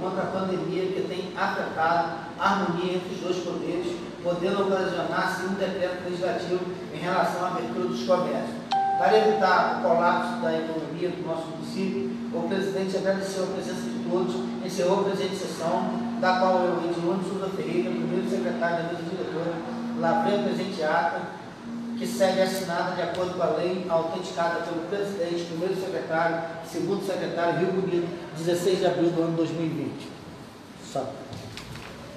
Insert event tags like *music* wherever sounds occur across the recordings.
contra a pandemia que tem afetado a harmonia entre os dois poderes, podendo ocasionar-se um decreto legislativo em relação à abertura dos comércios. Para evitar o colapso da economia do nosso município, o presidente agradeceu a presença de todos, encerrou a presente sessão, da qual eu, Edilone Souza Ferreira, primeiro secretário da mesa diretora, a presente ata, que segue assinada de acordo com a lei autenticada pelo presidente, primeiro secretário, segundo secretário, Rio Bonito, 16 de abril do ano 2020. Só.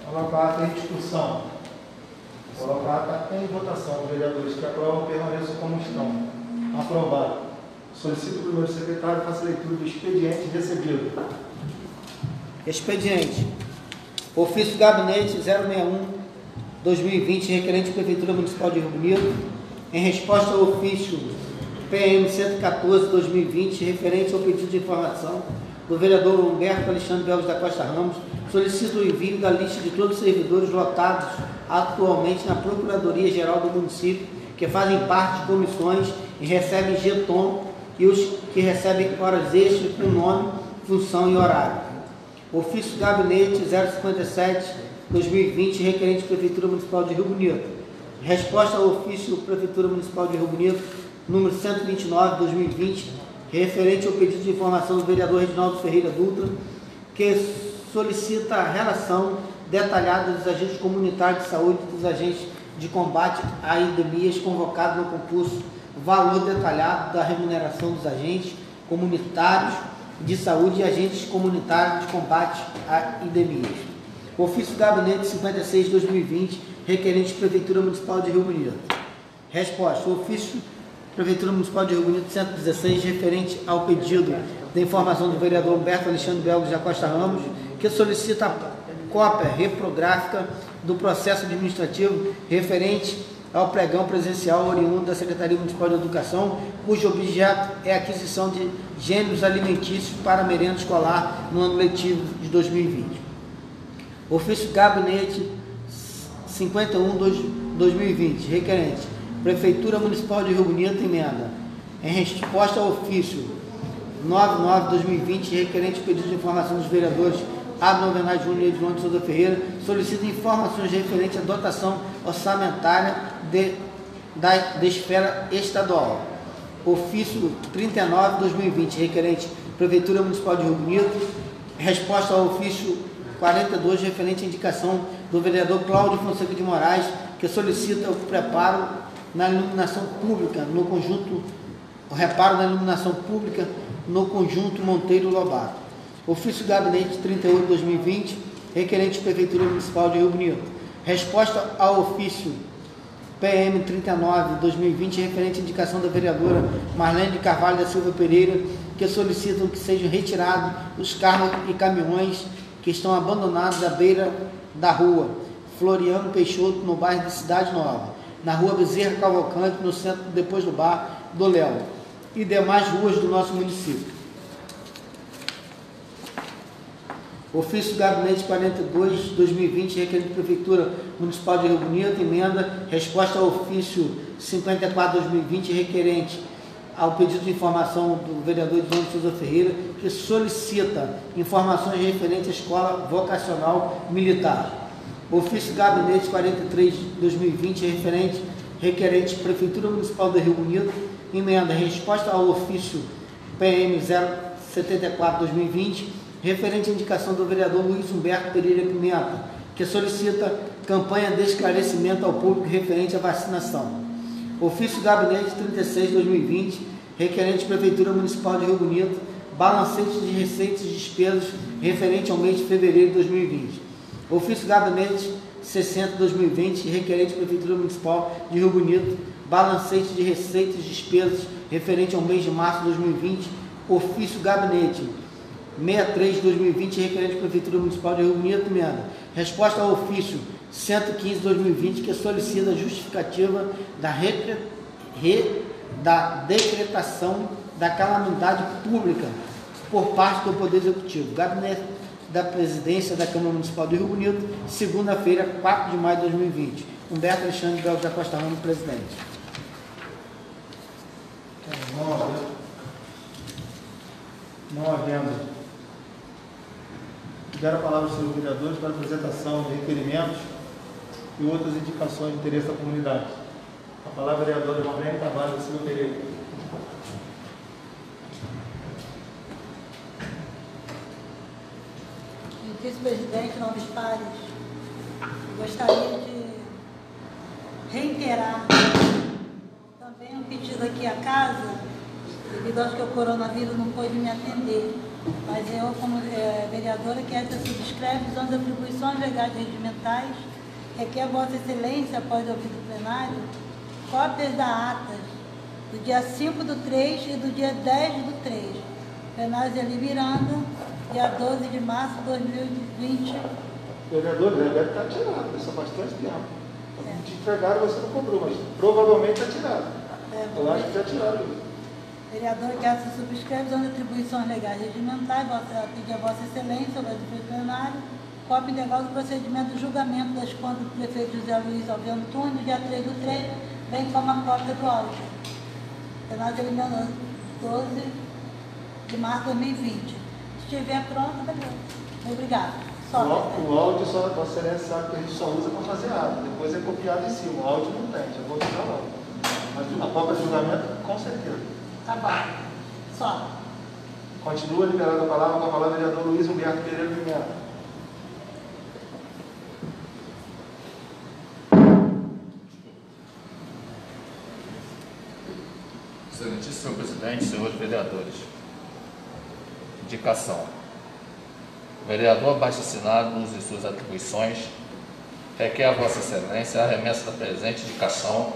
Coloca a ata em discussão. Coloca a ata em votação. Os vereadores que aprovam permaneçam como estão. Aprovado. Solicito o primeiro secretário faça a leitura do expediente recebido. Expediente. Ofício Gabinete 061-2020, requerente Prefeitura Municipal de Rio Bonito, em resposta ao ofício PM 114-2020, referente ao pedido de informação do vereador Humberto Alexandre Belves da Costa Ramos, solicito o envio da lista de todos os servidores lotados atualmente na Procuradoria-Geral do município, que fazem parte de comissões e recebem jeton, e os que recebem horas extras com nome, função e horário. Ofício Gabinete 057-2020, requerente Prefeitura Municipal de Rio Bonito Resposta ao ofício Prefeitura Municipal de Rio Bonito, número 129, 2020, referente ao pedido de informação do vereador Reginaldo Ferreira Dutra, que solicita a relação detalhada dos agentes comunitários de saúde e dos agentes de combate a endemias convocado no concurso valor detalhado da remuneração dos agentes comunitários de saúde e agentes comunitários de combate a endemias. Ofício Gabinete 56-2020, requerente Prefeitura Municipal de Rio Bonito. Resposta: o ofício Prefeitura Municipal de Rio Bonito 116, referente ao pedido da informação do vereador Humberto Alexandre Belgas da Costa Ramos, que solicita cópia reprográfica do processo administrativo referente ao pregão presencial oriundo da Secretaria Municipal de Educação, cujo objeto é a aquisição de gêneros alimentícios para merenda escolar no ano letivo de 2020. Ofício Gabinete 51-2020, requerente, Prefeitura Municipal de Rio Bonito, emenda. Em resposta ao ofício 99-2020, requerente pedido de informação dos vereadores Abel Bernardo Júnior e Edilon de Souza Ferreira, solicita informações referentes à dotação orçamentária de, da, de esfera estadual. Ofício 39-2020, requerente Prefeitura Municipal de Rio Bonito. Resposta ao ofício 42, referente à indicação do vereador Cláudio Fonseca de Moraes, que solicita o preparo na iluminação pública no conjunto, o reparo na iluminação pública no conjunto Monteiro Lobato. Ofício Gabinete 38-2020, requerente Prefeitura Municipal de Rio Bonito. Resposta ao ofício PM 39-2020, referente à indicação da vereadora Marlene Carvalho da Silva Pereira, que solicitam que sejam retirados os carros e caminhões que estão abandonados à beira da rua Floriano Peixoto, no bairro de Cidade Nova, na rua Bezerra Cavalcante, no centro, depois do bar do Léo, e demais ruas do nosso município. Ofício Gabinete 42, 2020, requerente Prefeitura Municipal de Rio Bonito, emenda, resposta ao ofício 54, 2020, requerente ao pedido de informação do vereador Edson Souza Ferreira, que solicita informações referentes à Escola Vocacional Militar. Ofício Gabinete 43 2020, referente, requerente Prefeitura Municipal do Rio Bonito, emenda resposta ao ofício PM 074 2020, referente à indicação do vereador Luiz Humberto Pereira Pimenta, que solicita campanha de esclarecimento ao público referente à vacinação. Ofício Gabinete 36-2020, requerente Prefeitura Municipal de Rio Bonito, balancete de receitas e despesas referente ao mês de fevereiro de 2020. Ofício Gabinete 60-2020, requerente Prefeitura Municipal de Rio Bonito, balancete de receitas e despesas referente ao mês de março de 2020. Ofício Gabinete 63-2020, requerente Prefeitura Municipal de Rio Bonito, Merda. Resposta ao ofício 115-2020, que solicita a justificativa da, re, da decretação da calamidade pública por parte do Poder Executivo. Gabinete da Presidência da Câmara Municipal do Rio Bonito, segunda-feira, 4 de maio de 2020. Humberto Alexandre Belga da Costa Ramos, presidente. Não havendo Libera a palavra aos senhores vereadores para apresentação de requerimentos e outras indicações de interesse da comunidade. A palavra é vereadora Marlene da Silva Pereira. Vice-presidente Nobres Pares, gostaria de reiterar também um pedido aqui à casa, devido ao que o coronavírus não pôde me atender. Mas eu, como é, vereadora, que esta subscreve as atribuições legais regimentais, requer a Vossa Excelência, após ouvido plenário, cópias da atas do dia 5 do 3 e do dia 10 do 3. Plenário Ali Miranda, dia 12 de março de 2020. Vereador, deve estar tirado, isso há bastante tempo. É. Te entregaram, você não comprou, mas provavelmente está tirado. É, Eu acho que está tirado. Vereador que se subscreve, dando atribuições legais regimentais, pedir a Vossa Excelência, o do plenário, cópia integral do procedimento de julgamento das contas do prefeito José Luiz Alvino Túnez, dia 3 do 3, bem como a cópia do áudio. Plenário de 12 de março de 2020. Se estiver pronto, beleza. Obrigado. Só, o, o áudio, só, Vossa Excelência sabe que a gente só usa para fazer ato, depois é copiado em cima. O áudio não tem, já vou avisar logo. Mas a cópia de julgamento, com certeza. Tá bom. Só. Continua liberando a palavra com a palavra vereador Luiz Humberto Pereira Pimenta. Excelentíssimo presidente, senhores vereadores. Indicação. O vereador abaixo assinado use suas atribuições requer a Vossa Excelência a remessa da presente indicação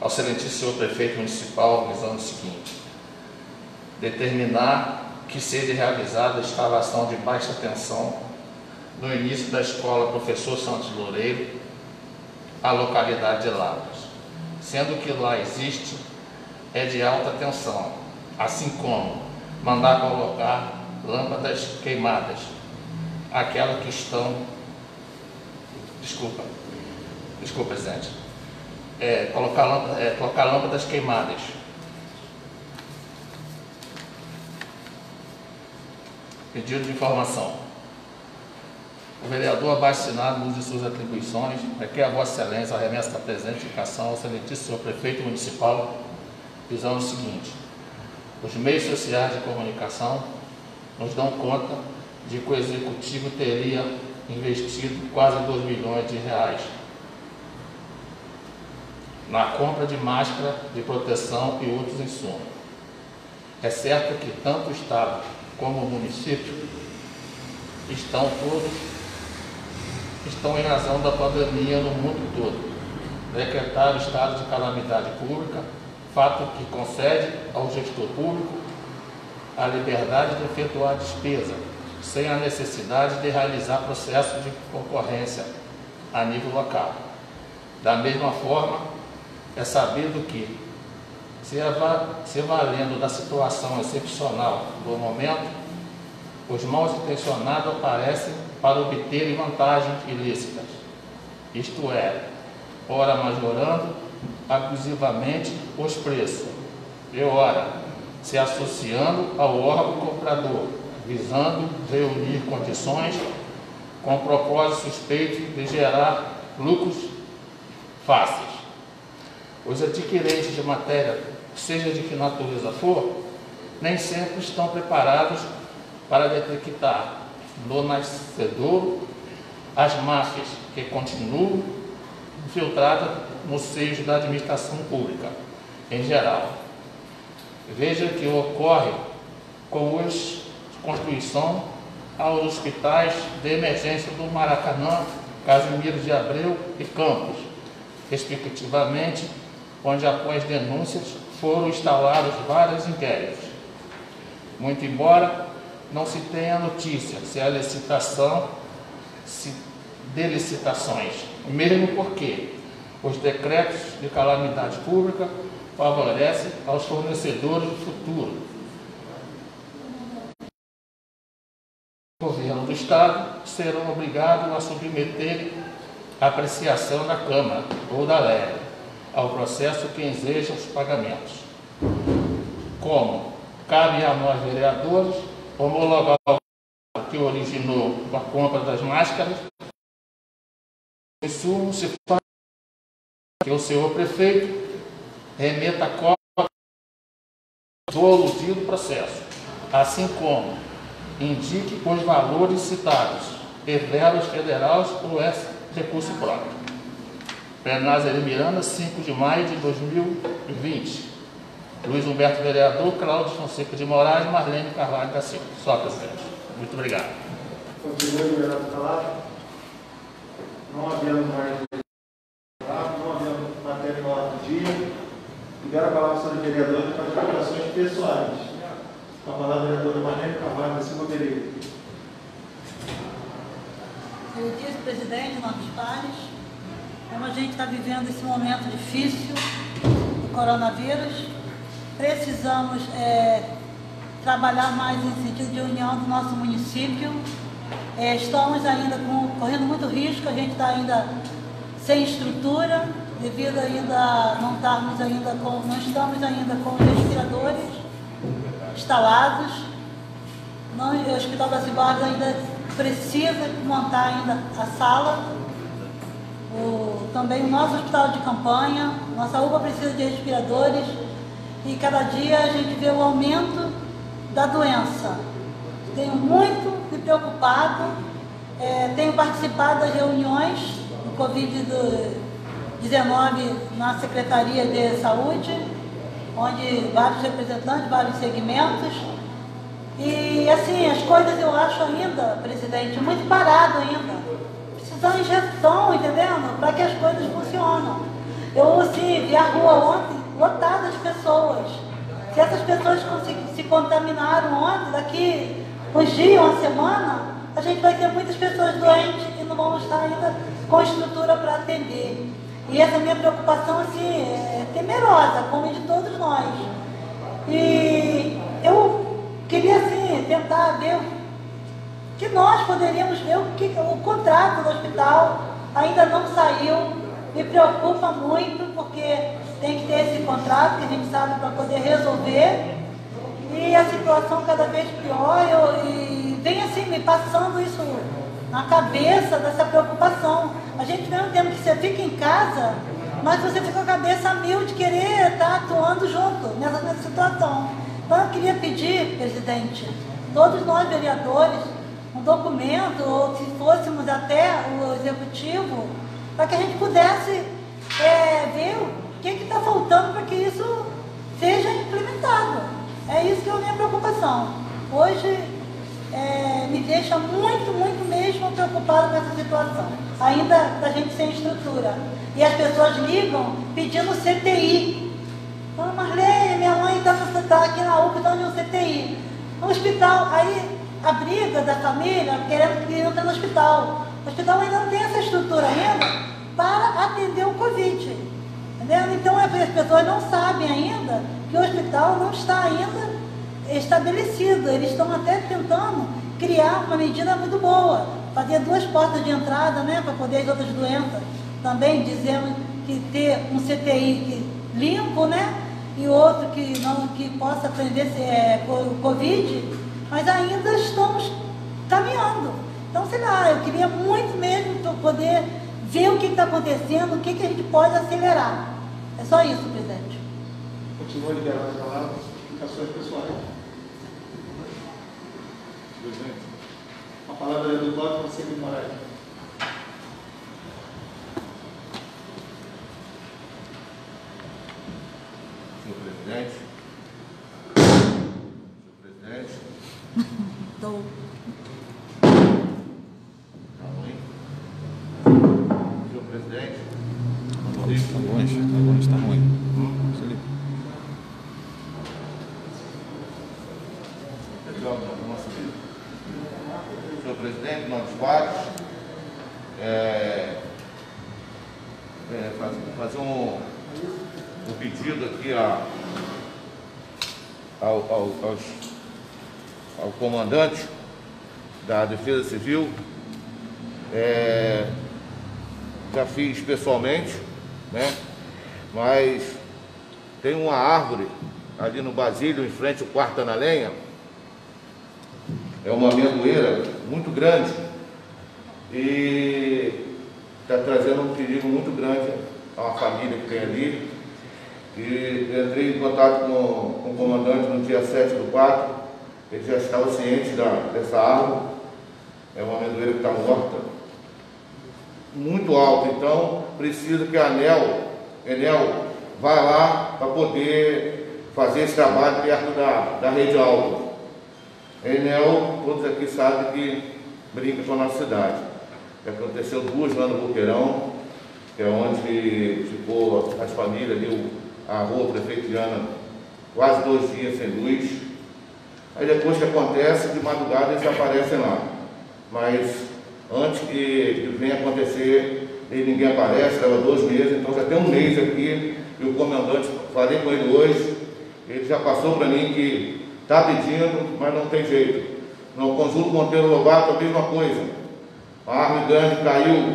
ao excelentíssimo senhor prefeito municipal, visando o seguinte: determinar que seja realizada a instalação de baixa tensão no início da escola Professor Santos Loureiro, a localidade de Lavras, sendo que lá existe é de alta tensão, assim como mandar colocar lâmpadas queimadas, aquelas que estão. Desculpa, desculpa, presidente é, colocar, lâmpadas, é, colocar lâmpadas queimadas. Pedido de informação. O vereador abaixo assinado use suas atribuições, requer a Vossa Excelência a remessa da presente indicação ao excelentíssimo prefeito municipal, visando o seguinte: os meios sociais de comunicação nos dão conta de que o executivo teria investido quase 2 milhões de reais na compra de máscara de proteção e outros insumos. É certo que tanto o Estado como o município estão todos estão em razão da pandemia no mundo todo. Decretar o estado de calamidade pública, fato que concede ao gestor público a liberdade de efetuar despesa, sem a necessidade de realizar processo de concorrência a nível local. Da mesma forma, é sabido que, se, valendo da situação excepcional do momento, os maus intencionados aparecem para obterem vantagens ilícitas, isto é, ora majorando abusivamente os preços, e ora se associando ao órgão comprador, visando reunir condições com propósito suspeito de gerar lucros fáceis. Os adquirentes de matéria, seja de que natureza for, nem sempre estão preparados para detectar no nascedor as máfias que continuam infiltradas no seio da administração pública em geral. Veja que ocorre com a construção aos hospitais de emergência do Maracanã, Casimiro de Abreu e Campos, respectivamente, onde após denúncias foram instalados vários inquéritos. Muito embora não se tenha notícia se a licitação se, de licitações, mesmo porque os decretos de calamidade pública favorecem aos fornecedores do futuro. O governo do Estado serão obrigados a submeter a apreciação da Câmara ou da LERE ao processo que exija os pagamentos. Como cabe a nós vereadores homologar o que originou a compra das máscaras, o insumo se faz que o senhor prefeito remeta a cópia do aludido processo, assim como indique os valores citados, verbas federais ou esse recurso próprio. De Miranda, 5 de maio de 2020. Luiz Humberto Vereador, Cláudio Fonseca de Moraes, Marlene Carvalho da Silva. Só, presidente. Muito obrigado. Continua liberado falar. Não havendo mais não havendo matéria no ordem do dia. Libera a palavra sobre vereador para declarações pessoais. Com a palavra vereadora Marlene Carvalho da Silva Pereira. Senhor presidente, nossos pares, como a gente está vivendo esse momento difícil do coronavírus, precisamos é, trabalhar mais em sentido de união do nosso município. É, estamos ainda com, correndo muito risco, a gente está ainda sem estrutura, devido ainda não estarmos ainda com, não estamos ainda com respiradores instalados. Não, o Hospital da Cibarra ainda precisa montar ainda a sala. O, também o nosso hospital de campanha, nossa UPA precisa de respiradores e cada dia a gente vê o aumento da doença. Tenho muito me preocupado, é, tenho participado das reuniões do Covid-19 na Secretaria de Saúde, onde vários representantes, vários segmentos. E assim, as coisas eu acho ainda, presidente, muito parado ainda. Precisam de injeção, entendendo? Para que as coisas funcionem. Eu assim, vi a rua ontem, lotada de pessoas. Se essas pessoas se contaminaram ontem, daqui uns dias, uma semana, a gente vai ter muitas pessoas doentes e não vamos estar ainda com estrutura para atender. E essa minha preocupação assim, é temerosa, como de todos nós. E eu queria assim, tentar ver que nós poderíamos ver o, que, o contrato do hospital ainda não saiu. Me preocupa muito, porque tem que ter esse contrato que a gente sabe para poder resolver. E a situação cada vez pior, eu, e vem assim, me passando isso na cabeça dessa preocupação. A gente mesmo tempo que você fica em casa, mas você fica com a cabeça mil de querer estar atuando junto nessa, nessa situação. Então eu queria pedir, presidente, todos nós vereadores, um documento, ou se fôssemos até o executivo, para que a gente pudesse é, ver o que está faltando para que isso seja implementado. É isso que é a minha preocupação. Hoje é, me deixa muito, muito mesmo preocupado com essa situação. Ainda da gente sem estrutura. E as pessoas ligam pedindo CTI. Ah, Marlene, minha mãe está tá aqui na UPA, está um CTI. No hospital, aí a briga da família querendo que entre no hospital. O hospital ainda não tem essa estrutura ainda para atender o Covid. Entendeu? Então as pessoas não sabem ainda que o hospital não está ainda estabelecido. Eles estão até tentando criar uma medida muito boa, fazer duas portas de entrada, né, para poder as outras doenças também, dizendo que ter um CTI limpo, né, e outro que não que possa prender é, Covid, mas ainda estamos caminhando. Então, sei lá, eu queria muito mesmo poder ver o que está acontecendo, o que, que a gente pode acelerar. É só isso, presidente. Continua liberando as palavras, explicações pessoais. Presidente. A palavra é do Fonseca de Moraes. Senhor presidente. Senhor presidente. Estou. Tá ruim? Senhor presidente. Tá longe, tá longe, tá ruim. Hum? Se liga. Legal, então, vamos subir. Senhor presidente, nós vários, é, é, faz- fazer um, um pedido aqui a, ao, ao, aos, ao comandante da Defesa Civil. É, já fiz pessoalmente, né? Mas tem uma árvore ali no Basílio, em frente ao Quarta na Lenha. É uma amendoeira muito grande e está trazendo um perigo muito grande a uma família que tem ali. E entrei em contato com, com o comandante no dia 7 do 4, ele já estava ciente da, dessa arma, é uma amendoeira que está morta, muito alta, então precisa que a ANEL, Enel, vá lá para poder fazer esse trabalho perto da, da rede alta. A Enel, todos aqui sabem que brinca com a nossa cidade. Aconteceu duas lá no Boqueirão, que é onde ficou as famílias ali, a rua prefeitiana, quase dois dias sem luz. Aí depois que acontece, de madrugada eles aparecem lá. Mas antes que, venha acontecer, e ninguém aparece, leva dois meses, então já tem um mês aqui, e o comandante, falei com ele hoje, ele já passou para mim que está pedindo, mas não tem jeito. No conjunto Monteiro Lobato, a mesma coisa. A árvore grande caiu,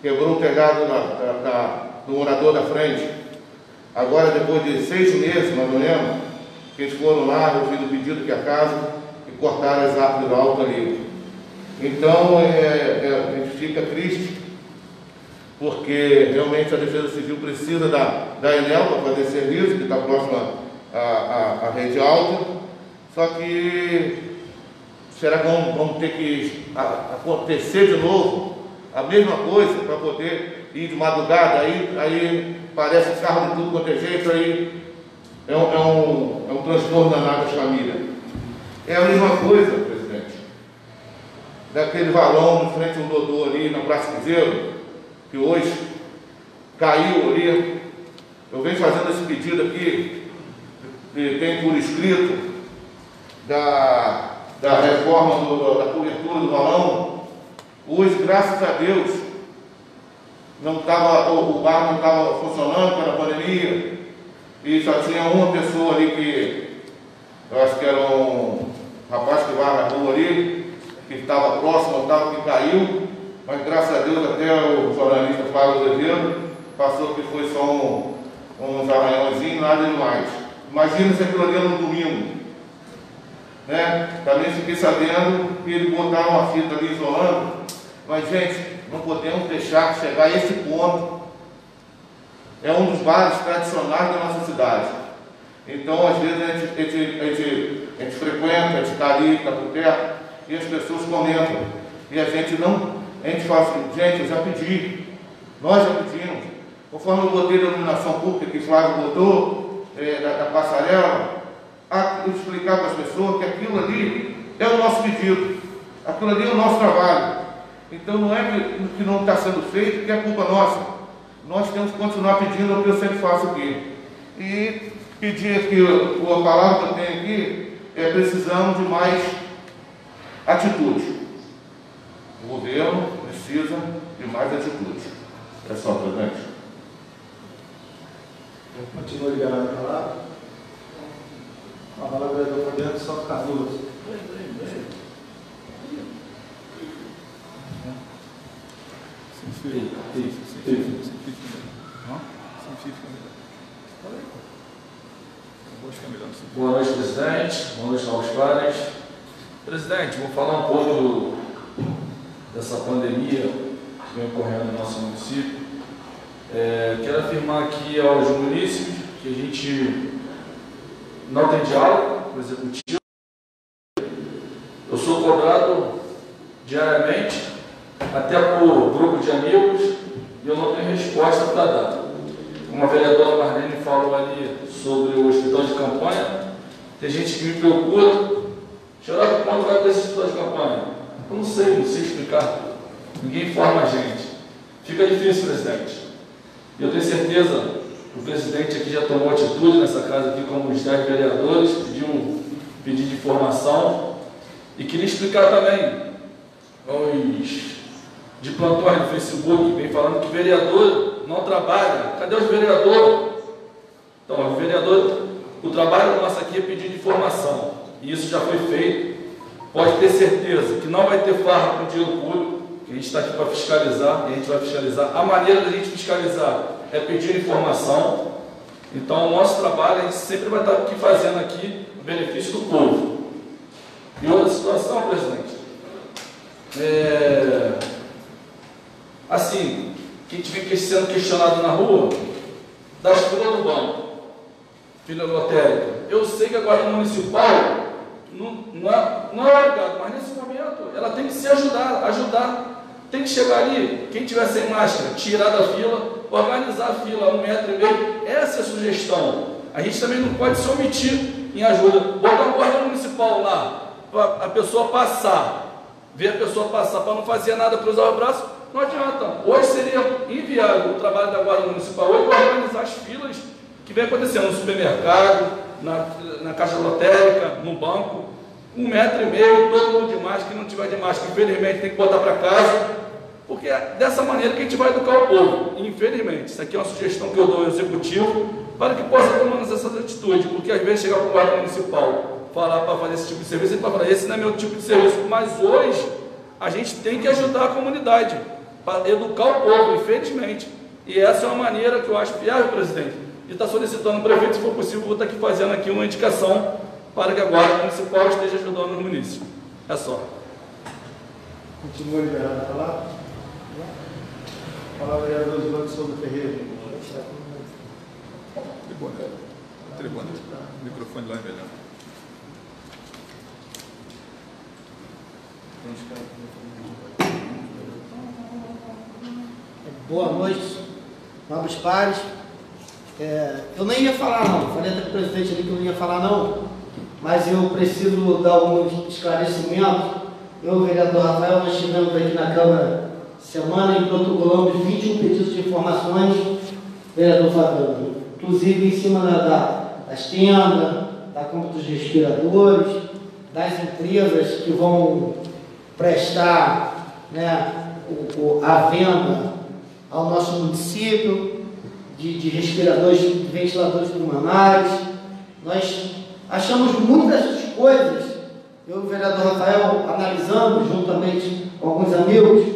quebrou o telhado da, da, da, do morador da frente. Agora, depois de seis meses, mais ou menos, que eles foram lá, eu fiz o pedido que a casa e cortaram as árvores altas ali. Então, é, é, a gente fica triste, porque realmente a Defesa Civil precisa da, da Enel para fazer serviço, que está próxima à, à, à rede alta, só que será que vamos, vamos ter que acontecer de novo a mesma coisa para poder ir de madrugada, aí, aí parece carro de tudo quanto é jeito, aí é um, é um, é um transtorno danado das famílias. É a mesma coisa, presidente, daquele valão em frente ao Dodô ali na Praça Cruzeiro, que hoje caiu ali. Eu venho fazendo esse pedido aqui, que tem por escrito, da, da reforma do, da cobertura do valão. Hoje, graças a Deus, não tava, o, bar não estava funcionando pela pandemia, e só tinha uma pessoa ali que, eu acho que era um rapaz que vai na rua ali, que estava próximo, estava que caiu, mas graças a Deus até o jornalista Fábio Azevedo passou que foi só um, uns arranhãozinhos, nada demais. Imagina se aquilo ali era no domingo. Né? Também fiquei sabendo que ele botaram uma fita ali isolando, mas gente, não podemos deixar chegar a esse ponto. É um dos bares tradicionais da nossa cidade. Então, às vezes, a gente, a gente, a gente, a gente frequenta, a gente está ali, está por perto, e as pessoas comentam. E a gente não a gente fala assim, gente, eu já pedi, nós já pedimos, conforme eu botei da iluminação pública que Flávio botou, é, da, da, passarela, a explicar para as pessoas que aquilo ali é o nosso pedido, aquilo ali é o nosso trabalho. Então não é que, que não está sendo feito que é culpa nossa. Nós temos que continuar pedindo o que eu sempre faço aqui. E pedir aqui, a palavra que eu tenho aqui, é precisamos de mais atitude. O governo precisa de mais atitude. É só, presidente. Continua liberado a palavra. A palavra do vereador Fabiano Santo Cardoso. Boa noite, presidente. Boa noite aos pares. Presidente, vou falar um pouco dessa pandemia que vem ocorrendo no nosso município. É, quero afirmar aqui aos munícipes que a gente não tem diálogo com o executivo. Eu sou cobrado diariamente, até por grupo de amigos, e eu não tenho resposta para dar. Como a vereadora Marlene falou ali sobre o hospital de campanha, tem gente que me preocupa. Chorar quanto vai para esse hospital de campanha? Eu não sei, não sei explicar. Ninguém informa a gente. Fica difícil, presidente. E eu tenho certeza que o presidente aqui já tomou atitude nessa casa aqui, como os 10 vereadores, pediu um pedido de informação e queria explicar também os de plantões no Facebook, vem falando que vereador não trabalha. Cadê os vereadores? Então, os vereadores, o trabalho nosso aqui é pedir informação. E isso já foi feito pode ter certeza que não vai ter farra com dinheiro público, que a gente está aqui para fiscalizar, e a gente vai fiscalizar. A maneira da gente fiscalizar é pedir informação. Então, o nosso trabalho, a gente sempre vai estar aqui fazendo aqui o benefício do povo. E outra situação, presidente, é, assim, quem estiver sendo questionado na rua, das filas do banco, fila lotérica. Eu sei que a Guarda Municipal não, não, é, não é obrigado, mas nesse momento ela tem que se ajudar, ajudar. Tem que chegar ali, quem tiver sem máscara, tirar da fila, organizar a fila um metro e meio. Essa é a sugestão. A gente também não pode se omitir em ajuda. Botar um guarda municipal lá, para a pessoa passar, ver a pessoa passar, para não fazer nada, para usar o braço, não adianta. Hoje seria inviável o trabalho da Guarda Municipal hoje organizar as filas que vem acontecendo no supermercado, na, na caixa lotérica, no banco. Um metro e meio, todo mundo de máscara, quem não tiver de máscara, infelizmente tem que botar para casa, porque é dessa maneira que a gente vai educar o povo. Infelizmente, isso aqui é uma sugestão que eu dou ao executivo para que possa tomar essas atitudes, porque às vezes chegar para o guarda municipal falar para fazer esse tipo de serviço, ele vai falar, esse não é meu tipo de serviço, mas hoje a gente tem que ajudar a comunidade para educar o povo, infelizmente. E essa é uma maneira que eu acho viável, presidente, de estar solicitando o prefeito, se for possível, vou estar aqui fazendo aqui uma indicação para que a Guarda Municipal esteja ajudando os municípios. É só. Continua liberado a palavra. Palavra vereador Giovanni Souza Ferreira. Tribuna. Tribuna. O microfone lá é melhor. Boa noite, nobres pares. É, eu nem ia falar não, falei até para o presidente ali que eu não ia falar não, mas eu preciso dar algum esclarecimento. Eu, vereador Rafael, nós estivemos aqui na Câmara semana e protocolamos 21 pedidos de informações, vereador Fabiano, inclusive em cima da, da, das tendas, da compra dos respiradores, das empresas que vão prestar né, o, a venda ao nosso município de, de respiradores, de ventiladores pulmonares. Nós achamos muitas coisas, eu e o vereador Rafael analisando juntamente com alguns amigos,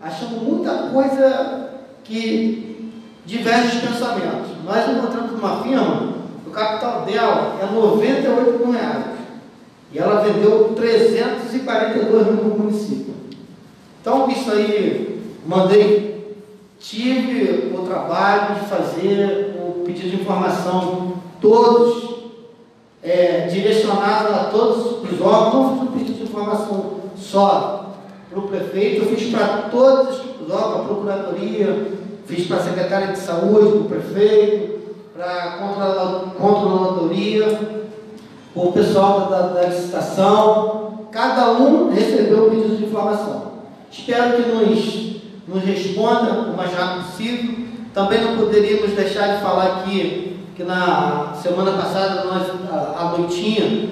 achamos muita coisa que diverge pensamentos. Nós encontramos uma firma, o capital dela é 98 mil reais. E ela vendeu 342 mil para o município. Então, isso aí, mandei, tive o trabalho de fazer o pedido de informação, todos é, a todos os órgãos, não fiz um pedido de informação só para o prefeito, eu fiz para todos os órgãos, a procuradoria, fiz para a secretária de saúde, para o prefeito, para a controladoria, o pessoal da, da licitação, cada um recebeu o pedido de informação. Espero que nos, nos responda o mais rápido possível. Também não poderíamos deixar de falar aqui que na semana passada nós, à noitinha,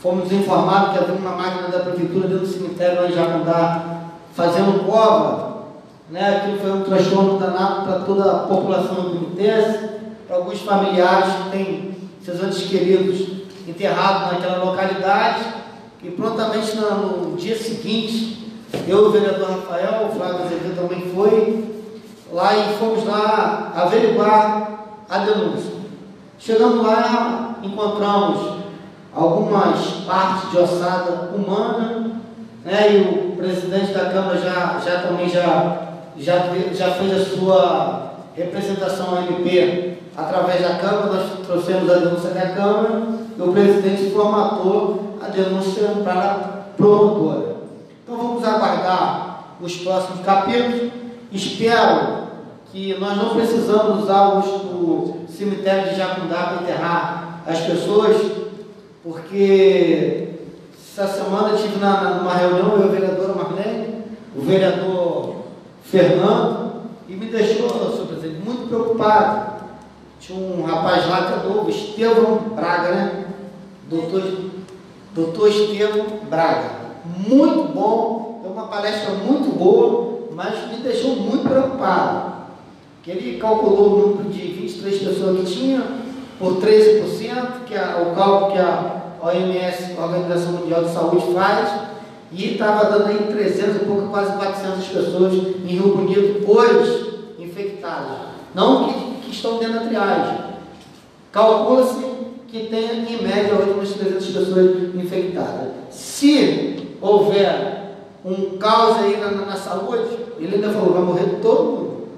fomos informados que havia uma máquina da prefeitura dentro do cemitério lá em Jacundá, fazendo cova. Né? Aquilo foi um transtorno danado para toda a população do para alguns familiares que têm seus entes queridos enterrado naquela localidade e prontamente no dia seguinte, eu o vereador Rafael, o Flávio Azevedo também foi, lá e fomos lá averiguar a denúncia. Chegando lá, encontramos algumas partes de ossada humana, né, e o presidente da Câmara já, já também já, já, já fez a sua representação MP através da Câmara, nós trouxemos a denúncia da Câmara e o presidente formatou a denúncia para a promotora. Vamos aguardar os próximos capítulos. Espero que nós não precisamos usar o cemitério de Jacundá para enterrar as pessoas, porque essa semana eu estive numa reunião, eu e a vereadora Marlene, o vereador Fernando, e me deixou, senhor presidente, muito preocupado tinha um rapaz lá que é novo, Estevão Braga, né? Doutor, doutor Estevão Braga. Muito bom, uma palestra muito boa, mas me deixou muito preocupado. Que ele calculou o número de 23 pessoas que tinha por 13%, que é o cálculo que a OMS, a Organização Mundial de Saúde, faz, e estava dando aí 300 e pouco, quase 400 pessoas em Rio Bonito hoje infectadas. Não que estão dentro da triagem. Calcula-se que tenha, em média, umas 300 pessoas infectadas. Se houver um caos aí na, na, saúde, ele ainda falou, vai morrer todo mundo.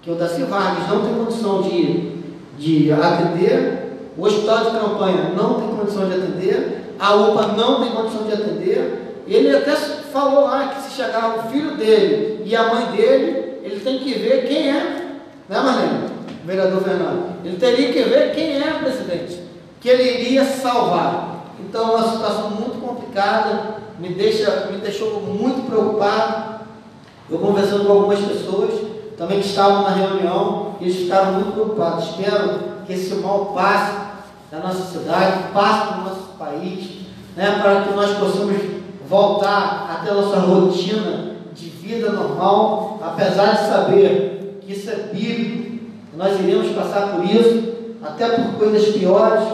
Que o Daci Vargas não tem condição de, de atender, o hospital de campanha não tem condição de atender, a UPA não tem condição de atender. Ele até falou lá que se chegar o filho dele e a mãe dele, ele tem que ver quem é, né Marlene? Vereador Fernando. Ele teria que ver quem é o presidente, que ele iria salvar. Então, é uma situação muito complicada, me, deixa, me deixou muito preocupado. Eu conversando com algumas pessoas, também que estavam na reunião, eles ficaram muito preocupados. Espero que esse mal passe da nossa cidade, passe do nosso país, né, para que nós possamos voltar a ter a nossa rotina de vida normal, apesar de saber que isso é bíblico, nós iremos passar por isso, até por coisas piores,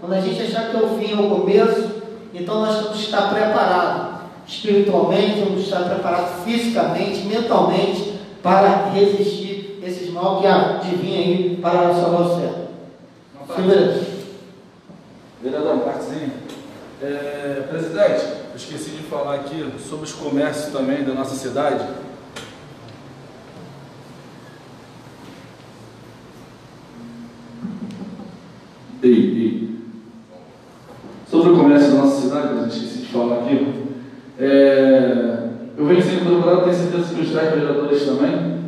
quando a gente achar que é o fim ou o começo, então nós temos que estar preparados espiritualmente, temos que estar preparados fisicamente, mentalmente, para resistir esses mal que adivinham aí para a nossa nossa Vereador, uma partezinha. É, presidente, eu esqueci de falar aqui sobre os comércios também da nossa cidade. Ei, ei. Sobre o comércio da nossa cidade, eu esqueci de falar aqui. É, eu venho sendo procurado, tenho certeza que os vereadores também,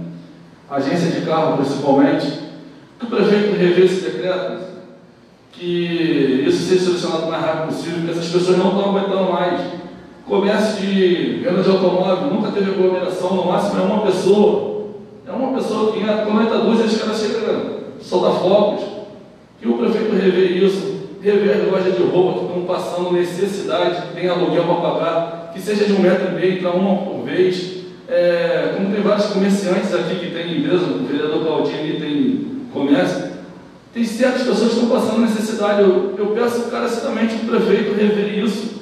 agência de carro principalmente, que o prefeito rever esse decreto, que isso seja solucionado o mais rápido possível, porque essas pessoas não estão aguentando mais. Comércio de venda de automóvel, nunca teve aglomeração, no máximo é uma pessoa. É uma pessoa que quando entra duas, eles caras chegam, solta fogos. Que o prefeito rever isso, rever as lojas de roupa que estão passando necessidade, tem aluguel para pagar, que seja de um metro e meio para uma por vez. É, como tem vários comerciantes aqui que tem empresa, o vereador Claudinho tem comércio, tem certas pessoas que estão passando necessidade. Eu, eu peço encarecidamente o prefeito revere isso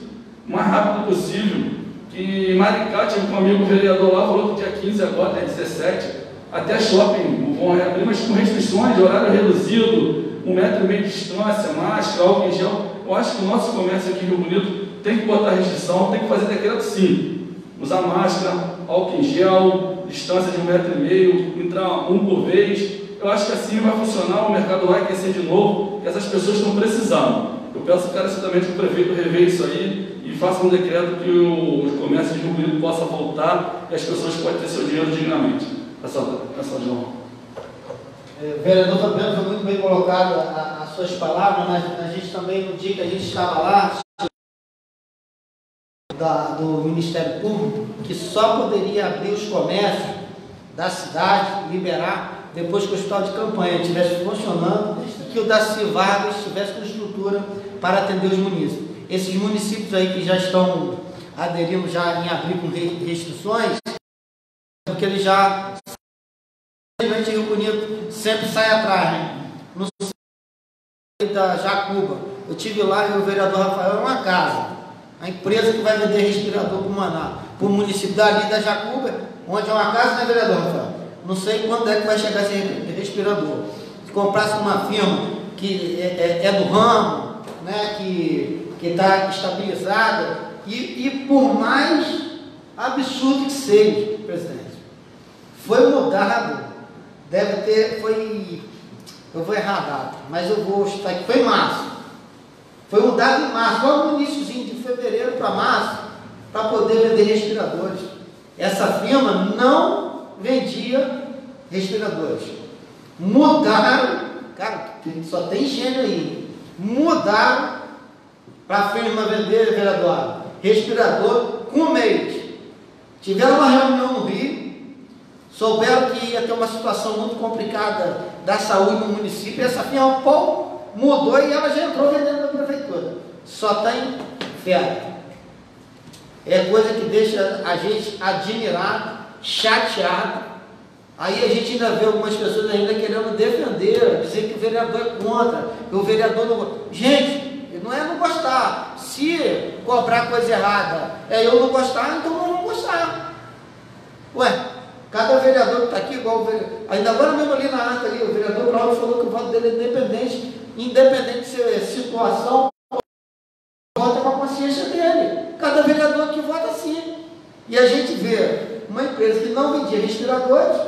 o mais rápido possível. Que Maricá, tinha um amigo vereador lá, falou que dia 15 agora, dia 17, até shopping vão reabrir, mas com restrições horário reduzido, um metro e meio de distância, máscara, álcool em gel. Eu acho que o nosso comércio aqui em Rio Bonito tem que botar restrição, tem que fazer decreto sim. Usar máscara, álcool em gel, distância de um metro e meio, entrar um por vez. Eu acho que assim vai funcionar, o mercado vai aquecer de novo, que essas pessoas estão precisando. Eu peço encarecidamente que o prefeito reveja isso aí e faça um decreto que o comércio de Rio Bonito possa voltar e as pessoas possam ter seu dinheiro dignamente. Essa, essa João. É, vereador Fabiano, foi muito bem colocado as suas palavras, mas a gente também, no dia que a gente estava lá, da, do Ministério Público, que só poderia abrir os comércios da cidade, liberar, depois que o hospital de campanha estivesse funcionando e que o Daci Vargas estivesse com estrutura para atender os municípios. Esses municípios aí que já estão aderindo já em abrir com restrições, porque eles já Infelizmente, Rio Bonito sempre sai atrás, né? No da Jacuba, eu tive lá e o vereador Rafael é uma casa, a empresa que vai vender respirador para o Maná, para o município dali da Jacuba, onde é uma casa, né, vereador Rafael? Não sei quando é que vai chegar esse respirador. Se comprasse uma firma que é, é, é do ramo, né, que está estabilizada, e, e por mais absurdo que seja, presidente, foi mudado deve ter, foi, eu vou errar a data, mas eu vou chutar aqui, foi em março. Foi mudado em março, logo no iníciozinho de fevereiro para março, para poder vender respiradores. Essa firma não vendia respiradores. Mudaram, cara, só tem gênio aí. Mudaram para a firma vender, vereador, respirador com mês. Tiveram uma reunião no Rio, souberam que ia ter uma situação muito complicada da saúde no município, e essa Fiampol mudou e ela já entrou vendendo na prefeitura. Só tem fé. É coisa que deixa a gente admirado, chateado. Aí a gente ainda vê algumas pessoas ainda querendo defender, dizer que o vereador é contra, que o vereador não. Gente, não é não gostar. Se cobrar coisa errada é eu não gostar, então não vou gostar. Ué, Cada vereador que está aqui, igual o vereador. Ainda agora mesmo ali na ata ali, o vereador Cláudio falou que o voto dele é independente, independente de ser situação, vota com a consciência dele. Cada vereador que vota assim. E a gente não vendia respiradores.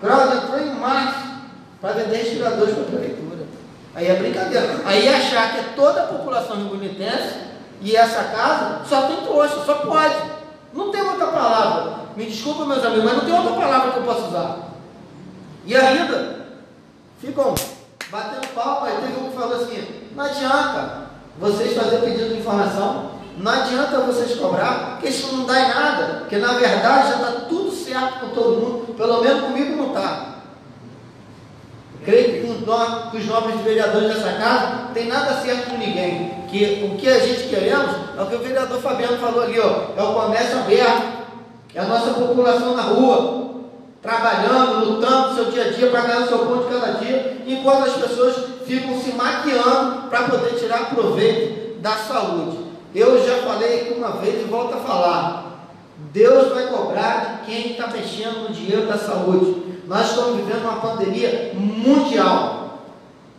Grau entrou em março para vender respiradores para a prefeitura. Aí é brincadeira. Aí é achar que é toda a população rio-bonitense e essa casa só tem trouxa, só pode. Não tem outra palavra. Me desculpa, meus amigos, mas não tem outra palavra que eu possa usar. E ainda, ficam batendo palma. Aí teve um que falou assim: não adianta vocês fazerem pedido de informação, não adianta vocês cobrar, porque isso não dá em nada, porque na verdade já está tudo certo com todo mundo, pelo menos comigo não está. Creio que com os nobres vereadores dessa casa tem nada certo com ninguém. Que o que a gente queremos é o que o vereador Fabiano falou ali, ó, é o comércio aberto, é a nossa população na rua, trabalhando, lutando seu dia a dia para ganhar o seu pão de cada dia, enquanto as pessoas ficam se maquiando para poder tirar proveito da saúde. Eu já falei aqui uma vez e volto a falar. Deus vai cobrar de quem está mexendo no dinheiro da saúde. Nós estamos vivendo uma pandemia mundial.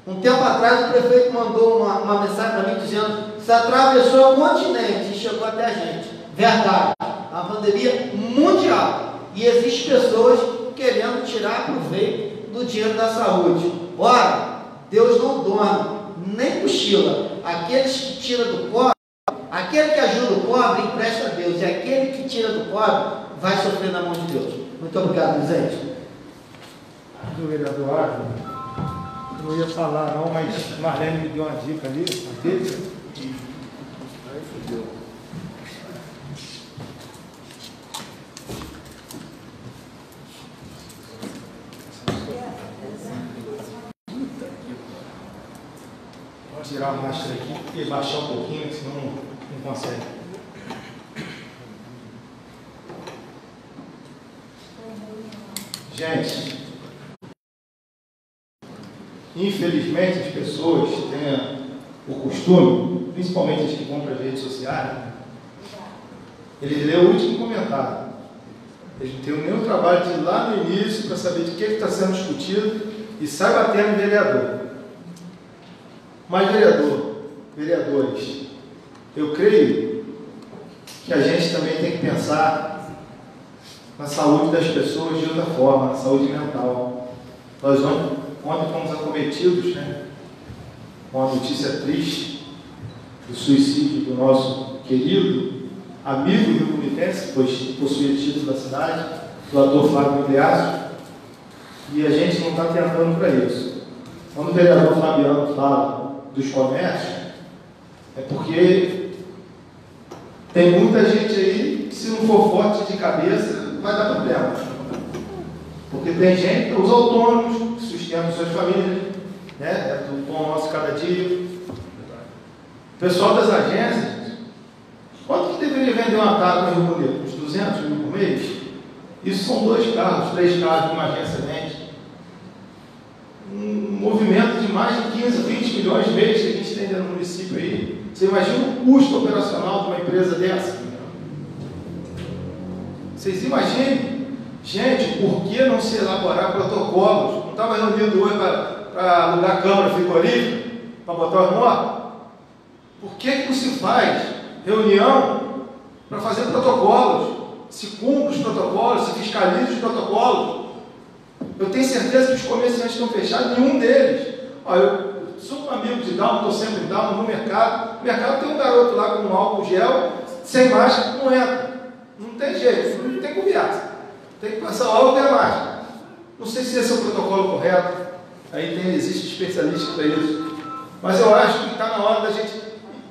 Um tempo atrás o prefeito mandou uma, uma mensagem para mim dizendo que atravessou o continente e chegou até a gente. Verdade. Uma pandemia mundial. E existem pessoas querendo tirar proveito do dinheiro da saúde. Ora, Deus não dorme, nem cochila. Aqueles que tiram do pobre, aquele que ajuda o pobre, empresta a Deus. E aquele que tira do pobre, vai sofrer na mão de Deus. Muito obrigado, presidente. Do vereador eu não ia falar não, mas Marlene me deu uma dica ali, dele. Aí fudeu. Vou tirar a máscara aqui e baixar um pouquinho, senão consegue. Gente, infelizmente as pessoas têm o costume, principalmente as que vão para as redes sociais, ele lê o último comentário. Ele tem nenhum trabalho de ir lá no início para saber de que está sendo discutido e sai batendo no vereador. Mas, vereador, vereadores, eu creio que a gente também tem que pensar na saúde das pessoas de outra forma, na saúde mental. Nós ontem fomos acometidos né, com a notícia triste do suicídio do nosso querido amigo rio Bonitense, pois possuía título da cidade, do ator Flávio Miliasso, e a gente não está tentando para isso. Quando o vereador Fabiano fala dos comércios, é porque tem muita gente aí que se não for forte de cabeça, vai dar problema. Porque tem gente, os autônomos, que sustentam suas famílias, né? É do pão nosso cada dia. Pessoal das agências, quanto que deveria vender uma casa no Rio Bonito? Uns 200 mil por mês? Isso são dois carros, três carros que uma agência vende. Um movimento de mais de 15, 20 milhões de mês que a gente tem do município aí. Você imagina o custo operacional de uma empresa dessa? Vocês imaginem, gente, por que não se elaborar protocolos? Não estava reunido hoje para alugar câmara frigorífica, para botar os mortos? Por que, que não se faz reunião para fazer protocolos? Se cumpre os protocolos, se fiscaliza os protocolos. Eu tenho certeza que os comerciantes estão fechados, nenhum deles. Olha, eu sou um amigo de Down, estou sempre em Down, no mercado. No mercado tem um garoto lá com um álcool gel, sem máscara, não entra. Não tem jeito, não tem conversa. Tem que passar álcool e a máscara. Não sei se esse é o protocolo correto. Aí tem, existe especialista para isso. Mas eu acho que está na hora da gente.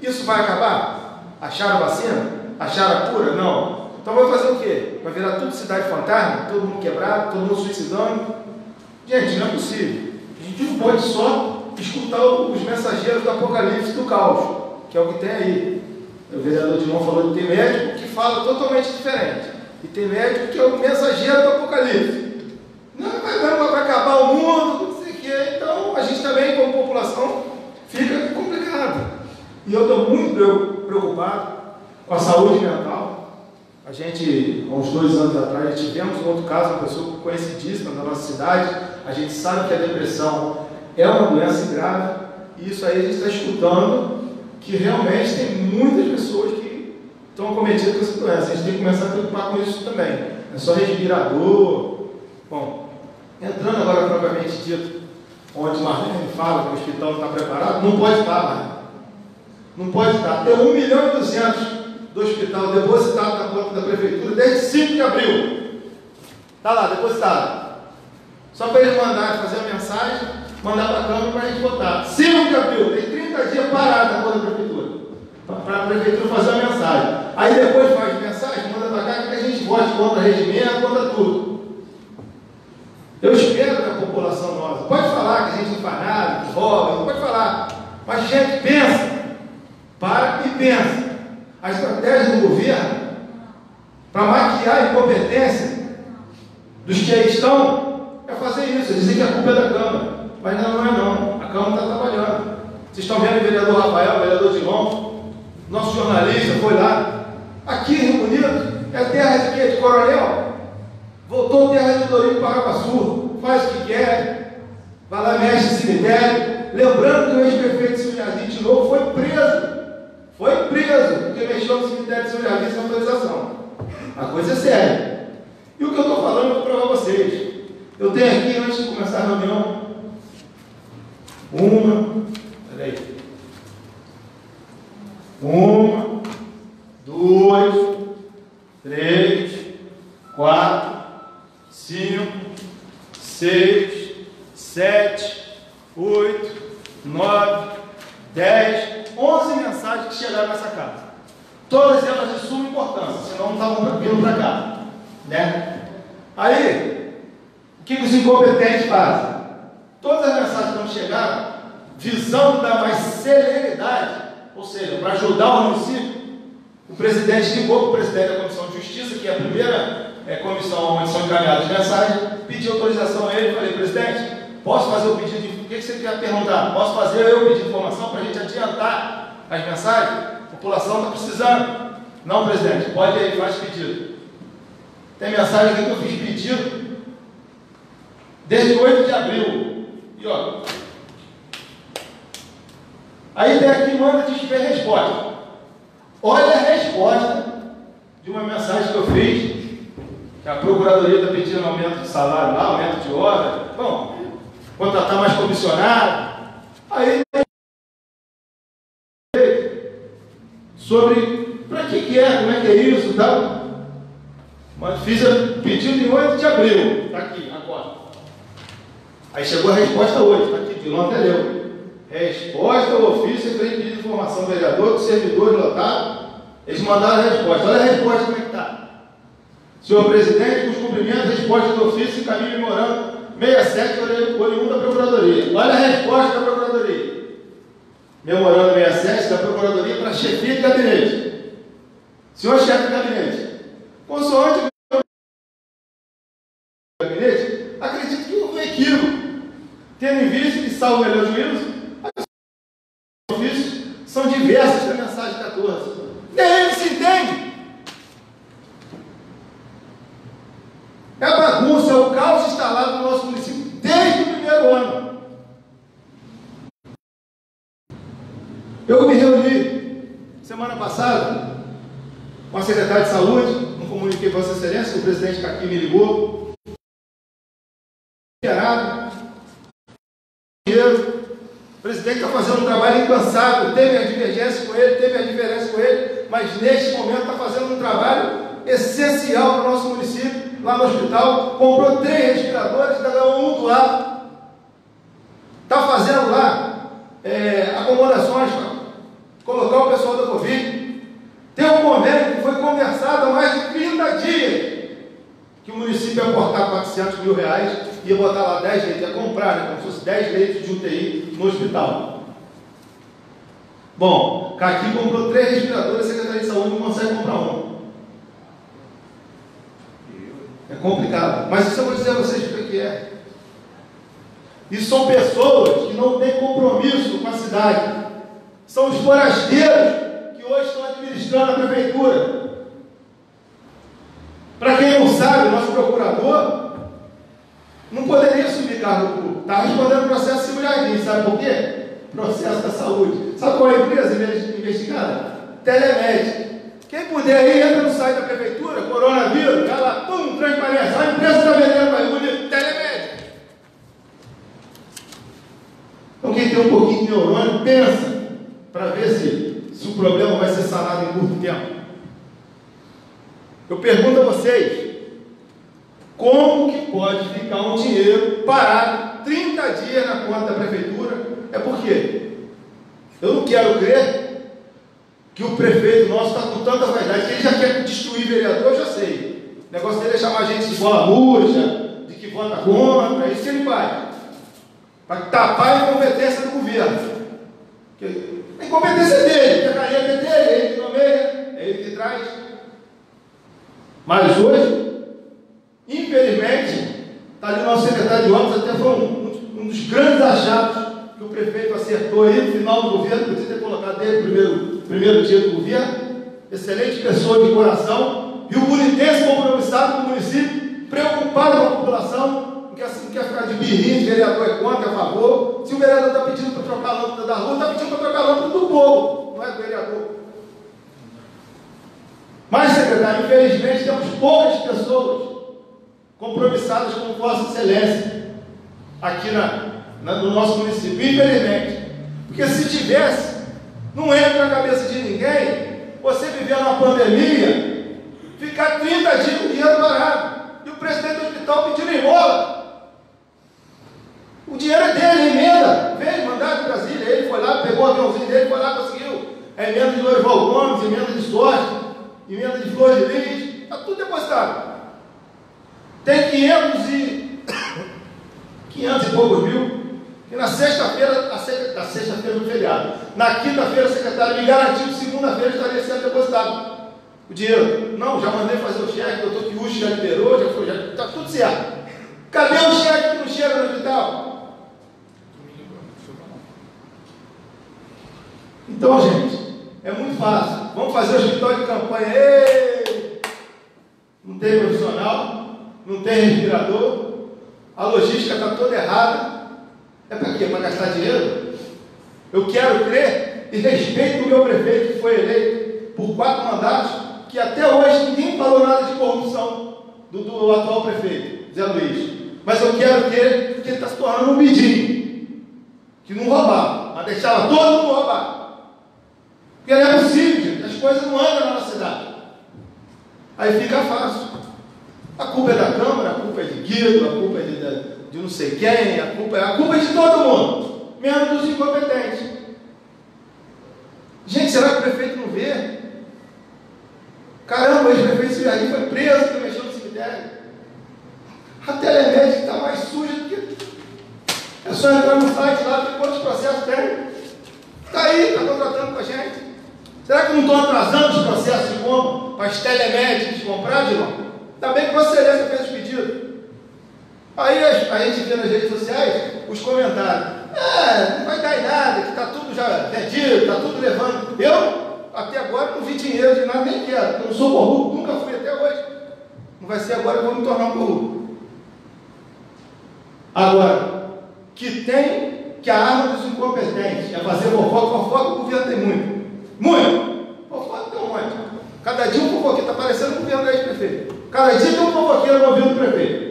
Isso vai acabar? Acharam a vacina? Acharam a cura? Não. Então vai fazer o quê? Vai virar tudo cidade fantasma? Todo mundo quebrado, todo mundo suicidando? Gente, não é possível. A gente não pode só escutar os mensageiros do apocalipse do caos, que é o que tem aí. O vereador Dilon falou de ter médico que fala totalmente diferente. E tem médico que é o mensageiro do apocalipse. Não, vai, vai, vai acabar o mundo, não sei o quê. Então, a gente também, como população, fica complicado. E eu estou muito preocupado com a saúde mental. A gente, há uns dois anos atrás, tivemos um outro caso, uma pessoa conhecidíssima na nossa cidade. A gente sabe que a depressão é uma doença grave. E isso aí a gente está escutando que realmente tem muitas pessoas que estão acometidas com essa doença. A gente tem que começar a preocupar com isso também. É só respirador. Bom, entrando agora propriamente dito, onde Marlene fala que o hospital está preparado, não pode estar, Marlene. Não pode estar. Tem 1 milhão e 200 do hospital depositado na conta da prefeitura desde 5 de abril. Está lá, depositado. Só para eles mandarem fazer a mensagem, mandar para a Câmara para a gente votar. 5 de abril, tem 30 dias parado na conta da prefeitura. Para a prefeitura fazer a mensagem. Aí depois faz mensagem, manda para cá que a gente vote contra regimento, contra tudo. Eu espero que a população nossa, pode falar que a gente não faz nada, que rouba, pode falar. Mas gente, pensa. Para e pensa. A estratégia do governo para maquiar a incompetência dos que aí estão é fazer isso. Dizem que a culpa é da Câmara. Mas não, não é não. A Câmara está trabalhando. Vocês estão vendo o vereador Rafael, o vereador Dilon, nosso jornalista foi lá. Aqui em Rio Bonito é terra de quê? De coronel. Voltou terra de para Paraguaçu. Faz o que quer. Vai lá, mexe cemitério. Lembrando que o ex-prefeito de São Jardim de novo foi preso. Foi preso, porque mexeu no cemitério de São Jardim sem autorização. A coisa é séria. E o que eu estou falando, eu vou provar vocês. Eu tenho aqui, antes de começar a reunião, uma, peraí, uma, duas, três, quatro, cinco, seis, sete, oito, nove, dez, onze mensagens que chegaram nessa casa. Todas elas de suma importância, senão não estavam vindo para cá. Né? Aí, o que os incompetentes fazem? Todas as mensagens que não chegaram, visando dar mais celeridade, ou seja, para ajudar o município, o presidente ligou para o presidente da Comissão de Justiça, que é a primeira é, comissão onde são encaminhadas mensagens, pediu autorização a ele, falei, presidente, posso fazer o pedido de. O que você quer perguntar? Posso fazer eu o pedido de informação para a gente adiantar as mensagens? A população está precisando. Não, presidente, pode aí, faz pedido. Tem mensagem aqui que eu fiz pedido desde 8 de abril. E ó. Aí tem aqui manda de tiver resposta. Olha a resposta de uma mensagem que eu fiz, que a Procuradoria está pedindo aumento de salário lá, aumento de hora. Bom, contratar mais comissionado. Aí sobre para que, que é, como é que é isso e tal. Mas fiz o pedido em 8 de abril. Está aqui. Aí chegou a resposta hoje, está aqui, de até leu. Resposta ao ofício referente pedido de informação do vereador, do servidor lotado. Eles mandaram a resposta. Olha a resposta como é que está. Senhor presidente, com os cumprimentos, resposta do ofício encaminho memorando 67, oriundo da Procuradoria. Olha a resposta da Procuradoria. Memorando 67 da Procuradoria para chefia de gabinete. Senhor chefe de gabinete, consoante o gabinete, acredito que houve um equívoco. Tendo em vista que, salvo o melhor juízo, as ofícios são diversas da mensagem 14. Nem ele se entende. É bagunça, é o caos instalado no nosso município desde o primeiro ano. Eu me reuni semana passada com a secretária de saúde, não comuniquei Vossa Excelência, o presidente Caqui me ligou. O presidente está fazendo um trabalho incansável, teve a divergência com ele, teve a diferença com ele, mas neste momento está fazendo um trabalho essencial para o nosso município, lá no hospital, comprou três respiradores, cada um do lado. Está fazendo lá é, acomodações para colocar o pessoal da Covid. Tem um convênio que foi conversado há mais de 30 dias, que o município ia aportar 400 mil reais, ia botar lá 10 leitos, ia comprar, né, como se fosse 10 leitos de UTI no hospital. Bom, Caqui comprou três respiradores, a Secretaria de Saúde não consegue comprar um. É complicado. Mas isso eu vou dizer a vocês o que é. Isso são pessoas que não têm compromisso com a cidade. São os forasteiros que hoje estão administrando a prefeitura. Para quem não sabe, nosso procurador não poderia assumir cargo público. Está respondendo processo civil jardim. Sabe por quê? Processo da saúde. Sabe qual é a empresa investigada? Telemed. Quem puder aí, entra no site da prefeitura, coronavírus, vai lá, pum, transparência, a empresa está vendendo para bonito, telemédica. Então quem tem um pouquinho de neurônio, pensa para ver se, se o problema vai ser sanado em curto tempo. Eu pergunto a vocês, como que pode ficar um dinheiro parado 30 dias na conta da prefeitura? É porque eu não quero crer que o prefeito nosso está com tanta vaidade que ele já quer destruir vereador, eu já sei. O negócio dele é chamar a gente de bola murcha, de que vota contra, isso que ele vai. Para tapar a incompetência do governo. A incompetência é dele, a caneta é dele, é ele que nomeia, é ele que traz. Mas hoje, infelizmente, está ali o nosso secretário de obras, até foi um, um dos grandes achados que o prefeito acertou aí no final do governo, podia ter colocado ele primeiro, primeiro dia do governo. Excelente pessoa de coração. E o bonitense compromissado com o município, preocupado com a população, não quer, não quer ficar de birrinho, de vereador é contra, é a favor. Se o vereador está pedindo para trocar a lâmpada da rua, está pedindo para trocar a lâmpada do povo, não é do vereador. Mas, secretário, infelizmente temos poucas pessoas compromissadas com Vossa Excelência aqui na, no nosso município, infelizmente. Porque se tivesse, não entra na cabeça de ninguém você viver numa pandemia, ficar 30 dias com dinheiro parado, e o presidente do hospital pedindo embola. O dinheiro é dele, emenda, veio mandar de Brasília, ele foi lá, pegou o aviãozinho dele, foi lá, conseguiu a emenda de Lorival Gomes, emenda de sorte, emenda de flor de está tudo depositado. Tem 500 e 500 e poucos mil e na sexta-feira, na sexta-feira do feriado, na quinta-feira, o secretário me garantiu que segunda-feira estaria sendo depositado o dinheiro. Não, já mandei fazer o cheque, doutor Kiuchi já liberou, já foi, já está tudo certo. Cadê o cheque que não chega no hospital? Então, gente, é muito fácil. Vamos fazer o hospital de campanha. Ei! Não tem profissional, não tem respirador, a logística está toda errada. É para quê? Para gastar dinheiro? Eu quero crer e respeito o meu prefeito que foi eleito por quatro mandatos, que até hoje ninguém falou nada de corrupção do, do atual prefeito, Zé Luiz. Mas eu quero crer que ele está se tornando um midinho, que não roubava, mas deixava todo mundo roubar. Porque não é possível, gente. as coisas não andam na nossa cidade. Aí fica fácil. A culpa é da Câmara, a culpa é de Guido, a culpa é de, de de não sei quem, a culpa, é, a culpa é de todo mundo, menos dos incompetentes. Gente, será que o prefeito não vê? Caramba, esse prefeito aí foi preso porque mexeu no cemitério. A telemédica está mais suja do que. É só entrar no site lá, ver quantos processos tem. Está aí, está contratando com a gente. Será que não estão atrasando os processos de compra para as telemédicas comprar, Dilão? Ainda bem que você fez os pedidos. Aí a, gente vê nas redes sociais os comentários. É, não vai dar em nada, que está tudo já vendido, está tudo levando. Eu, até agora, não vi dinheiro de nada, nem quero. Não sou corrupto, nunca fui até hoje. Não vai ser agora que eu vou me tornar um corrupto. Agora, que tem que a arma dos incompetentes é fazer fofoca, fofoca o governo tem muito. Muito! Fofoca tem um monte. Cada dia um fofoqueiro, está parecendo o governo da ex-prefeito. Cada dia tem um fofoqueiro no ouvido do prefeito.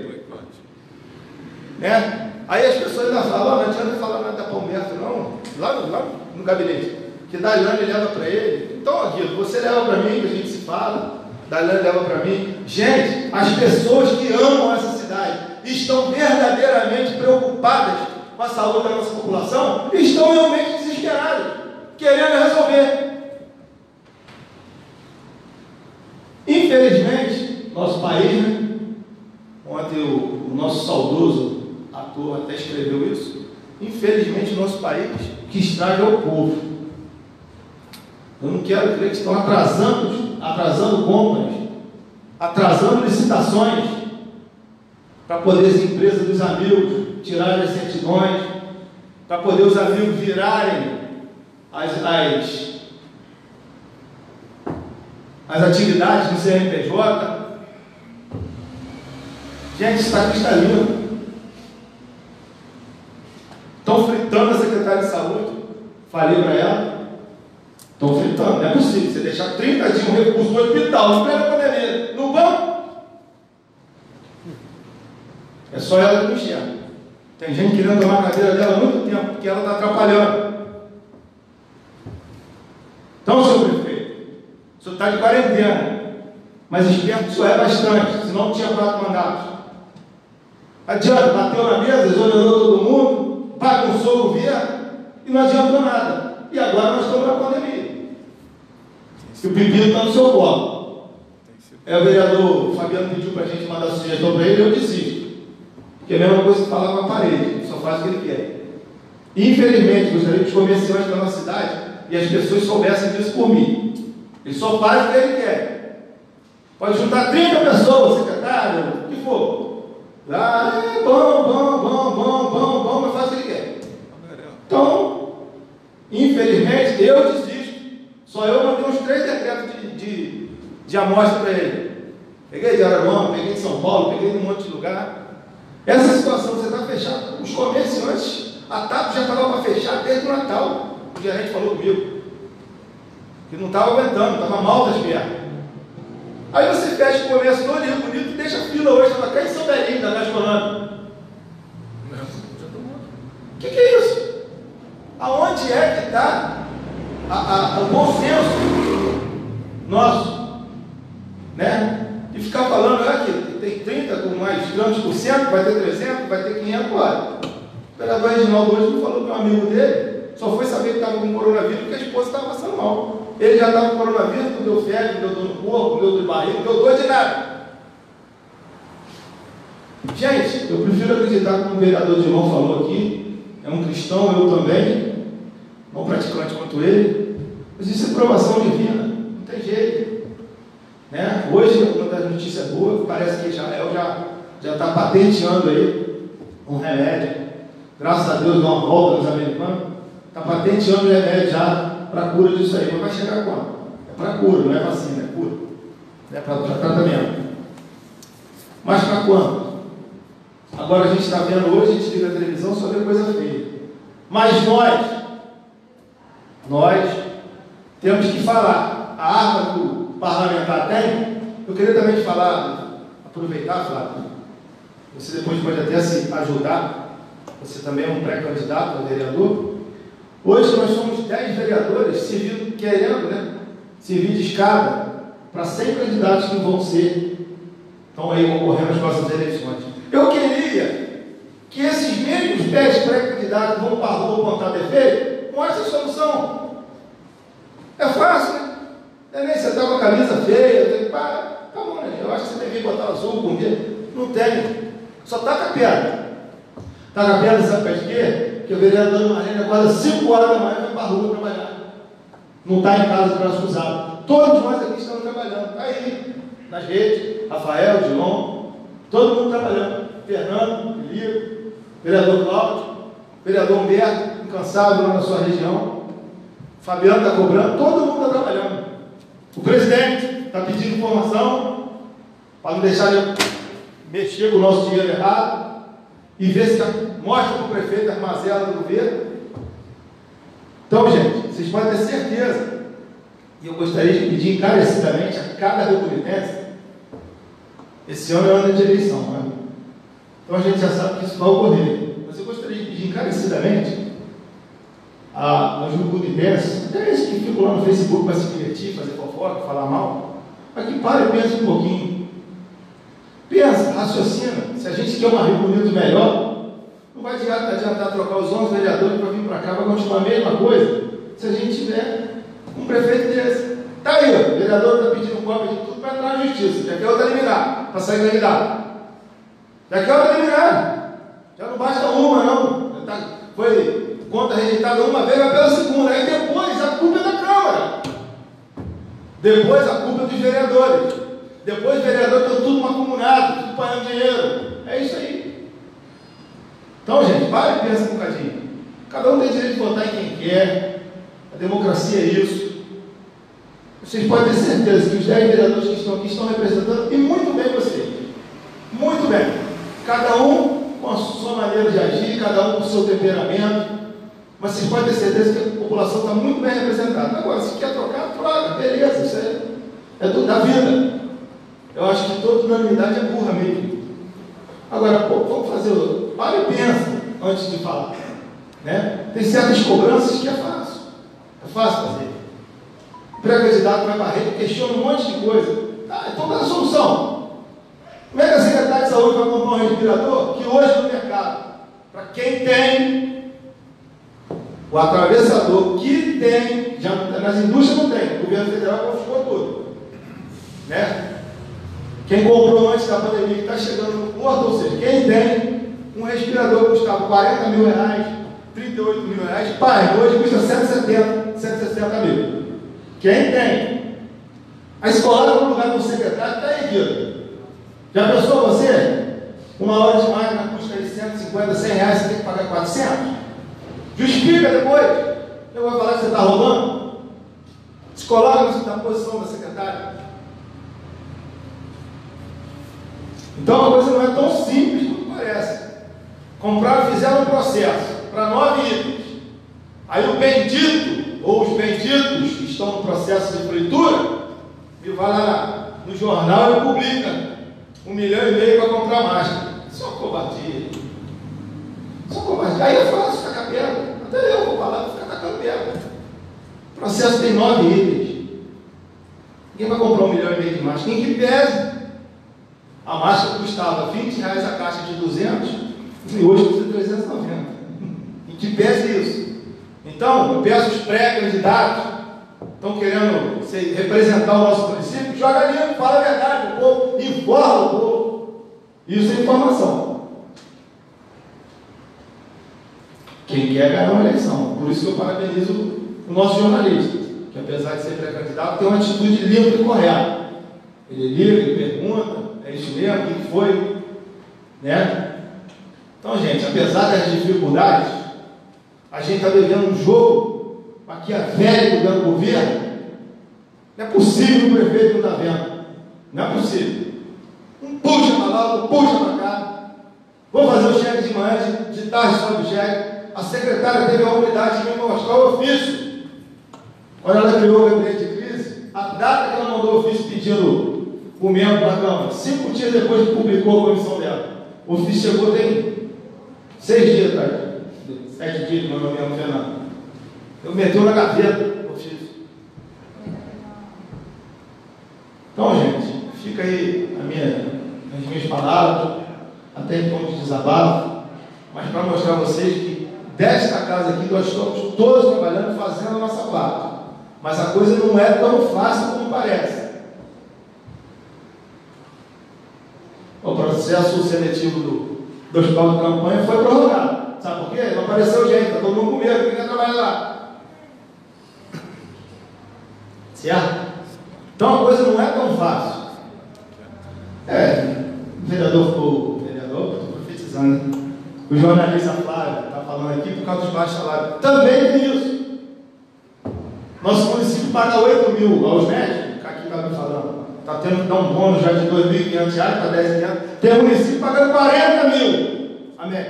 Né? Aí as pessoas ainda falam, não adianta falar nada da Palmeiras, não, lá no, lá no gabinete, que Daliane leva para ele. Então, Aguildo, você leva para mim, que a gente se fala, Daliane leva para mim. Gente, as pessoas que amam essa cidade estão verdadeiramente preocupadas com a saúde da nossa população, estão realmente desesperadas, querendo resolver. Infelizmente, nosso país, né? Ontem o, o nosso saudoso ator até escreveu isso. Infelizmente, o nosso país, que estraga é o povo. Eu não quero crer que estão atrasando, atrasando compras, atrasando licitações, para poder as empresas dos amigos tirarem as certidões, para poder os amigos virarem as, as, as atividades do CNPJ. Gente, está cristalino. Estão fritando a secretária de saúde. Falei para ela. Estão fritando. Não é possível. Você deixar 30 dias um recurso no hospital, não plena pandemia, no banco. É só ela que não enxerga. Tem gente querendo tomar a cadeira dela há muito tempo, porque ela está atrapalhando. Então, senhor prefeito, o senhor está de quarentena, mas esperto só é bastante, senão não tinha quatro mandatos. Adianta, bateu na mesa, exonerou todo mundo, bagunçou o governo e não adiantou nada. E agora nós estamos na pandemia. E o pepino está no seu colo. É, o vereador Fabiano pediu para a gente mandar sugestão para ele, eu desisto. Porque é a mesma coisa que falar com a parede, só faz o que ele quer. Infelizmente, gostaria que os comerciantes da nossa cidade e as pessoas soubessem disso por mim. Ele só faz o que ele quer. Pode juntar 30 pessoas, secretário, o que for. Ah, é bom, bom, bom, bom, bom, bom, mas faz o que ele quer. Então, infelizmente, eu desisto. Só eu mandei uns três decretos de, de, de amostra para ele. Peguei de Araguama, peguei de São Paulo, peguei de um monte de lugar. Essa situação, você está fechado. Os comerciantes, a TAP já estava para fechar desde o Natal. O gerente falou comigo. Que não estava aguentando, estava mal das pernas. Aí você fecha o comércio todo Rio Bonito e deixa a fila hoje, estava cá em São Belinho, da Gascolano. O que, que é isso? Aonde é que está o bom senso nosso? Né? E ficar falando ah, que tem 30 com mais tantos por cento, vai ter 300, vai ter 500, olha. O vereador Reginaldo hoje me falou que um amigo dele só foi saber que estava com coronavírus porque a esposa estava passando mal. Ele já estava com coronavírus, não deu febre, não deu dor no corpo, não deu dor de barriga, deu dor de nada. Gente, eu prefiro acreditar como o vereador de João falou aqui, é um cristão, eu também, não praticante quanto ele, mas isso é provação divina, não tem jeito. Né? Hoje, uma das notícias boas, parece que Israel já está patenteando aí um remédio. Graças a Deus, dá uma volta nos americanos, está patenteando o remédio já para cura disso aí. Mas vai chegar quando? É para cura, não é vacina, é cura. É para tratamento. Mas para quando? Agora a gente está vendo hoje, a gente liga a televisão, só vê coisa feia. Mas nós, nós temos que falar. A arma que o parlamentar tem, eu queria também falar, aproveitar, Flávio, você depois pode até se ajudar, você também é um pré-candidato a vereador, Hoje nós somos 10 vereadores servindo, querendo né, servir de escada para 100 candidatos que vão ser, estão aí concorrendo às nossas eleições. Eu queria que esses mesmos 10 pré-candidatos vão para a rua apontar defeito, mostre a solução. É fácil, né? É nem você está com a camisa feia, tem, pá, tá bom, né? Eu acho que você tem que botar azul com Não tem. Só taca a pedra. Taca a pedra, sabe para quê? Que o vereador Marlene acorda 5 horas da manhã e vai para a rua trabalhar. Não está em casa de braço cruzado. Todos nós aqui estamos trabalhando. Está aí, nas redes, Rafael, Dilon, todo mundo trabalhando. Fernando, Elio, vereador Cláudio, vereador Humberto, incansável lá na sua região. Fabiano está cobrando, todo mundo está trabalhando. O presidente está pedindo informação para não deixar ele mexer com o nosso dinheiro errado e ver se mostra para o prefeito as mazelas do governo. Então, gente, vocês podem ter certeza, e eu gostaria de pedir encarecidamente a cada republicano, esse ano é ano de eleição, né? Então a gente já sabe que isso vai ocorrer. Mas eu gostaria de pedir encarecidamente aos republicanos, até esses que ficam lá no Facebook para se divertir, fazer fofoca, falar mal, para que pare e pense um pouquinho Pensa, raciocina. Se a gente quer uma Rio Bonito melhor, não vai adiantar, adiantar trocar os 11 vereadores para vir para cá, vai continuar a mesma coisa, se a gente tiver um prefeito desse. Está aí, o vereador está pedindo cópia de tudo para entrar na justiça. Já quer outra eliminar, para sair candidato. Já quer outra eliminar. Já não basta uma, não. Tá, foi conta rejeitada uma vez, vai pela segunda. Aí depois a culpa é da Câmara. Depois a culpa é dos vereadores. Depois, vereador, estão tudo macumunado, tudo pagando dinheiro. É isso aí. Então, gente, para e pensa um bocadinho. Cada um tem direito de votar em quem quer. A democracia é isso. Vocês podem ter certeza que os 10 vereadores que estão aqui estão representando, e muito bem vocês. Muito bem. Cada um com a sua maneira de agir, cada um com o seu temperamento. Mas vocês podem ter certeza que a população está muito bem representada. Agora, se quer trocar, troca, beleza, isso é, é da vida. Eu acho que toda unanimidade é burra mesmo. Agora, pô, vamos fazer. Para e pensa antes de falar. Né? Tem certas cobranças que é fácil. É fácil fazer. O pré-candidato vai rede, questiona um monte de coisa. Tá, então dá a solução. Como é que a Secretaria de Saúde vai comprar um respirador que hoje no mercado, para quem tem o atravessador que tem, já, nas indústrias não tem, o governo federal confiscou tudo. Né? Quem comprou antes da pandemia que está chegando no porto, ou seja, quem tem um respirador que custava 40 mil reais, 38 mil reais, pai, hoje custa 170, 160 mil. Quem tem? A escola no lugar do secretário está erguido. Já pensou você? Uma hora de máquina custa aí 150, 100 reais, você tem que pagar 400? Justifica depois. Eu vou falar que você está roubando? Se coloca na posição da secretária. Então a coisa não é tão simples quanto parece. Compraram, fizeram um processo para nove itens. Aí o bendito, ou os benditos que estão no processo de fritura, me vai lá no jornal e publica um milhão e meio para comprar máscara. Isso é uma covardia. Isso é covardia. Aí eu faço, fica cabelo. Até eu vou falar, fica tacando pedra. O processo tem nove itens. Ninguém vai comprar um milhão e meio de máscara. Quem que pese? A máscara custava 20 reais a caixa de 200 e hoje custa 390. Em que pese isso? Então, eu peço os pré-candidatos, estão querendo se, representar o nosso município, joga ali, fala a verdade o povo, informa o povo. Isso é informação. Quem quer ganhar uma eleição. Por isso que eu parabenizo o nosso jornalista, que apesar de ser pré-candidato, tem uma atitude limpa e correta. Ele liga, ele pergunta, é isso mesmo? O que foi? Né? Então, gente, apesar das dificuldades, a gente está vivendo um jogo maquiavélico dentro do governo. Não é possível que o prefeito não está vendo. Não é possível. Um puxa para lá, outro puxa para cá. Vou fazer o cheque de manhã, de, de tarde sobre o cheque. A secretária teve a humildade de me mostrar o ofício. Quando ela criou o gabinete de crise, a data que ela mandou o ofício pedindo o membro da Câmara. Cinco dias depois que publicou a comissão dela. O ofício chegou tem seis dias atrás. Sete dias meu nome é Fernando. Eu meteu na gaveta o ofício. Então, gente, fica aí a minha, as minhas palavras, até em tom de desabafo, mas para mostrar a vocês que desta casa aqui nós estamos todos trabalhando, fazendo a nossa parte. Mas a coisa não é tão fácil como parece. O processo seletivo do, do hospital de campanha foi prorrogado. Sabe por quê? Não apareceu gente, está todo mundo com medo, quem quer trabalhar lá? Certo? Então a coisa não é tão fácil. É, o vereador, o vereador, estou profetizando, o jornalista Flávio está falando aqui por causa dos baixos salários. Também tem isso. Nosso município paga 8 mil aos médicos, que aqui está me falando. Está tendo que dar um bônus já de 2.500 reais para 10.500. Tem município pagando 40 mil. Amém.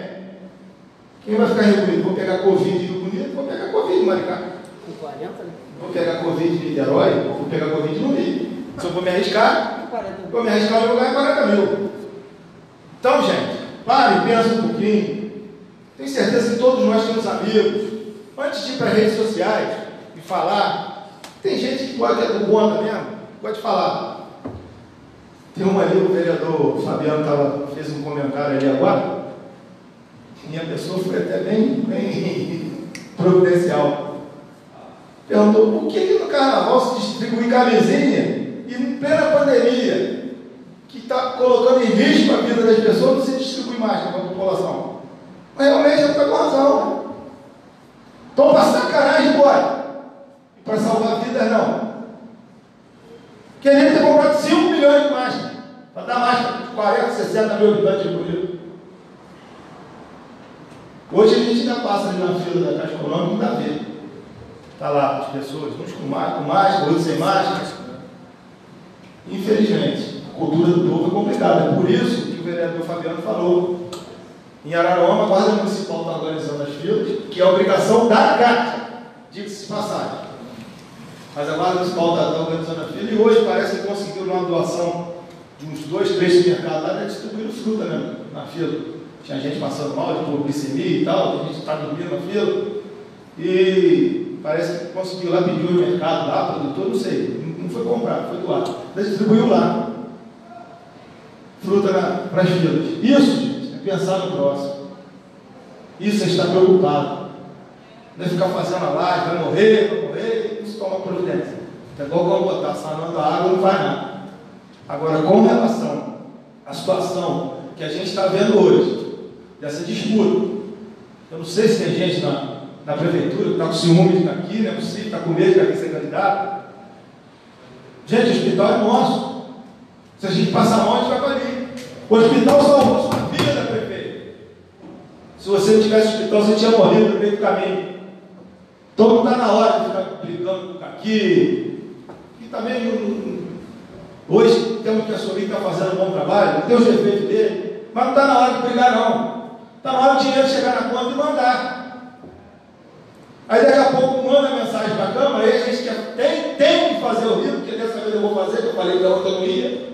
Quem vai ficar reunido? Vou pegar Covid Rio Bonito, vou pegar Covid Maricá. Com 40, né? Vou pegar Covid em Niterói, vou pegar Covid no Rio. Se eu vou me arriscar, vou me arriscar no lugar em 40 mil. Então, gente, pare, pensa um pouquinho. Tenho certeza que todos nós temos amigos. Antes de ir para as redes sociais e falar, tem gente que ter do conta mesmo, pode falar. Tem uma ali, o vereador Fabiano tava, fez um comentário ali agora. Minha pessoa foi até bem, bem *laughs* providencial. Perguntou por que, que no carnaval se distribui camisinha e em plena pandemia, que está colocando em risco a vida das pessoas, não se distribui mais para a população. Mas realmente ele está com razão. Então, para sacanagem, pode. E para salvar vidas, não. Queria ter comprado 5 milhões de máscaras. Para dar máscara para 40, 60 mil habitantes de Rio Hoje a gente ainda passa ali na fila da Caixa Econômica e ainda vê. Está lá as pessoas, uns com máscara, com outros sem máscara. Infelizmente, a cultura do povo é complicada. É por isso que o vereador Fabiano falou. Em Araruama, a Guarda Municipal está organizando as filas, que é obrigação da diga-se de passagem. Mas a Guarda Municipal está tá organizando a fila e hoje parece que conseguiu uma doação de uns dois, três supermercados lá, né, distribuindo fruta né, na fila. Tinha gente passando mal, de hipoglicemia e tal, a gente está dormindo na fila. E parece que conseguiu lá, pediu o mercado lá, produtor, não sei, não foi comprar, foi doar. Mas distribuiu lá. Fruta para as filas. Isso, gente, é pensar no próximo. Isso é estar preocupado. Não é ficar fazendo a live, vai morrer, vai morrer, toma providência. É igual quando botar sanando a água, não faz nada. Agora, com relação à situação que a gente está vendo hoje, dessa disputa, eu não sei se tem gente na, na prefeitura que está com ciúme de aqui, não é possível, está com medo de aqui ser candidato. Gente, o hospital é nosso. Se a gente passar mal, a gente vai ali. O hospital salvou sua vida, prefeito. Se você não tivesse hospital, você tinha morrido no meio do caminho. Então não está na hora de ficar brigando aqui. E também não, Hoje temos que assumir que está fazendo um bom trabalho, tem os defeitos dele, mas não está na hora de brigar não. Está na hora do dinheiro chegar na conta e mandar. Aí daqui a pouco manda mensagem para a Câmara, aí a gente quer, tem, tem que fazer o rio, porque dessa vez eu vou fazer, que eu falei que da outra não ia.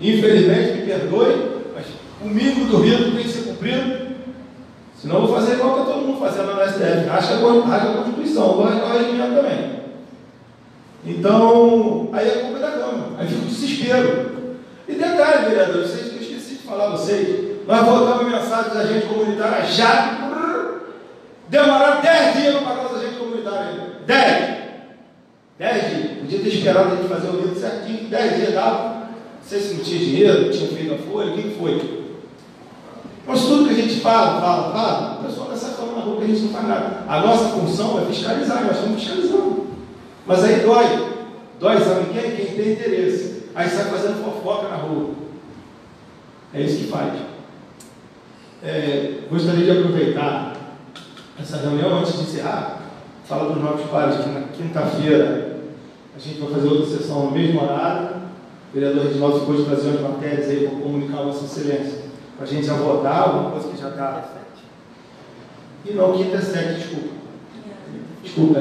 Infelizmente, me perdoe, mas o mínimo do rio tem que ser cumprido. Senão eu vou fazer igual que todo mundo fazendo na STF. Acha a Constituição, vai o regimento também. Então, aí é culpa da Câmara. Aí fica um desespero. E detalhe, vereador, eu esqueci de falar a vocês. Nós voltamos mensagens da gente comunitária já. Demoraram 10 dias para pagar os agentes comunitários. 10. 10 dias. Podia ter esperado a gente fazer o livro certinho, 10 dias dava. Não sei se não tinha dinheiro, não tinha feito a folha, o que foi? Mas tudo que a gente fala, fala, fala, o pessoal está falando na rua que a gente não faz nada. A nossa função é fiscalizar, nós estamos fiscalizando. Mas aí dói. Dói, sabe quem? Quem tem interesse. Aí sai fazendo fofoca na rua. É isso que faz. É, gostaria de aproveitar essa reunião antes de encerrar, falar para os nossos pares que na quinta-feira a gente vai fazer outra sessão no mesmo horário. O vereador Reginaldo ficou de trazer umas matérias aí para comunicar a Vossa Excelência. Para a gente já votar, alguma coisa que já está. E não, quinta é sete, desculpa. Desculpa,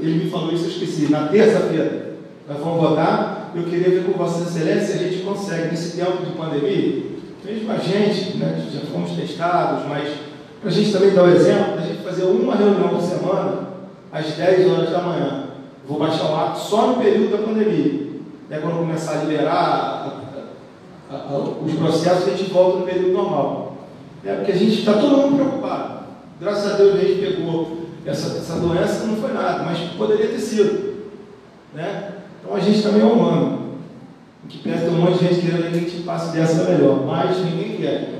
ele me falou isso, eu esqueci. Na terça-feira, nós vamos votar. Eu queria ver com Vossa Excelência se a gente consegue, nesse tempo de pandemia, mesmo a gente, né, já fomos testados, mas para a gente também dar o exemplo, a gente fazer uma reunião por semana, às 10 horas da manhã. Vou baixar o ato só no período da pandemia. Né, quando começar a liberar a, a, os processos, a gente volta no período normal. É, porque a gente está todo mundo preocupado. Graças a Deus a gente pegou essa, essa doença, não foi nada, mas poderia ter sido. Né? Então a gente também é humano. Que pensa tem um monte de gente querendo que a gente passe dessa melhor, mas ninguém quer.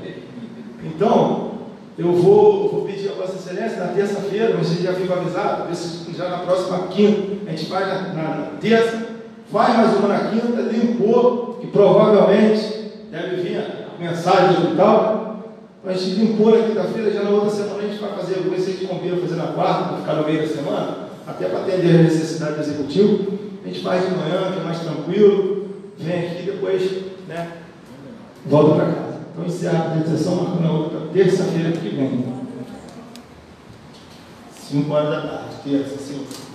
Então, eu vou, vou pedir a Vossa Excelência na terça-feira, você já fica avisado, já na próxima quinta, a gente faz na, na, na terça, faz mais uma na quinta, limpou, que provavelmente deve vir a mensagem do. Então a gente limpou na quinta-feira, já na outra semana a gente vai fazer, ver se a gente combina fazer na quarta, para ficar no meio da semana, até para atender a necessidade do executivo. A gente faz de manhã, que é mais tranquilo, vem aqui depois né, volta para casa. Então encerra a apresentação, marcando na outra terça-feira que vem. 5 horas da tarde, terça, 5.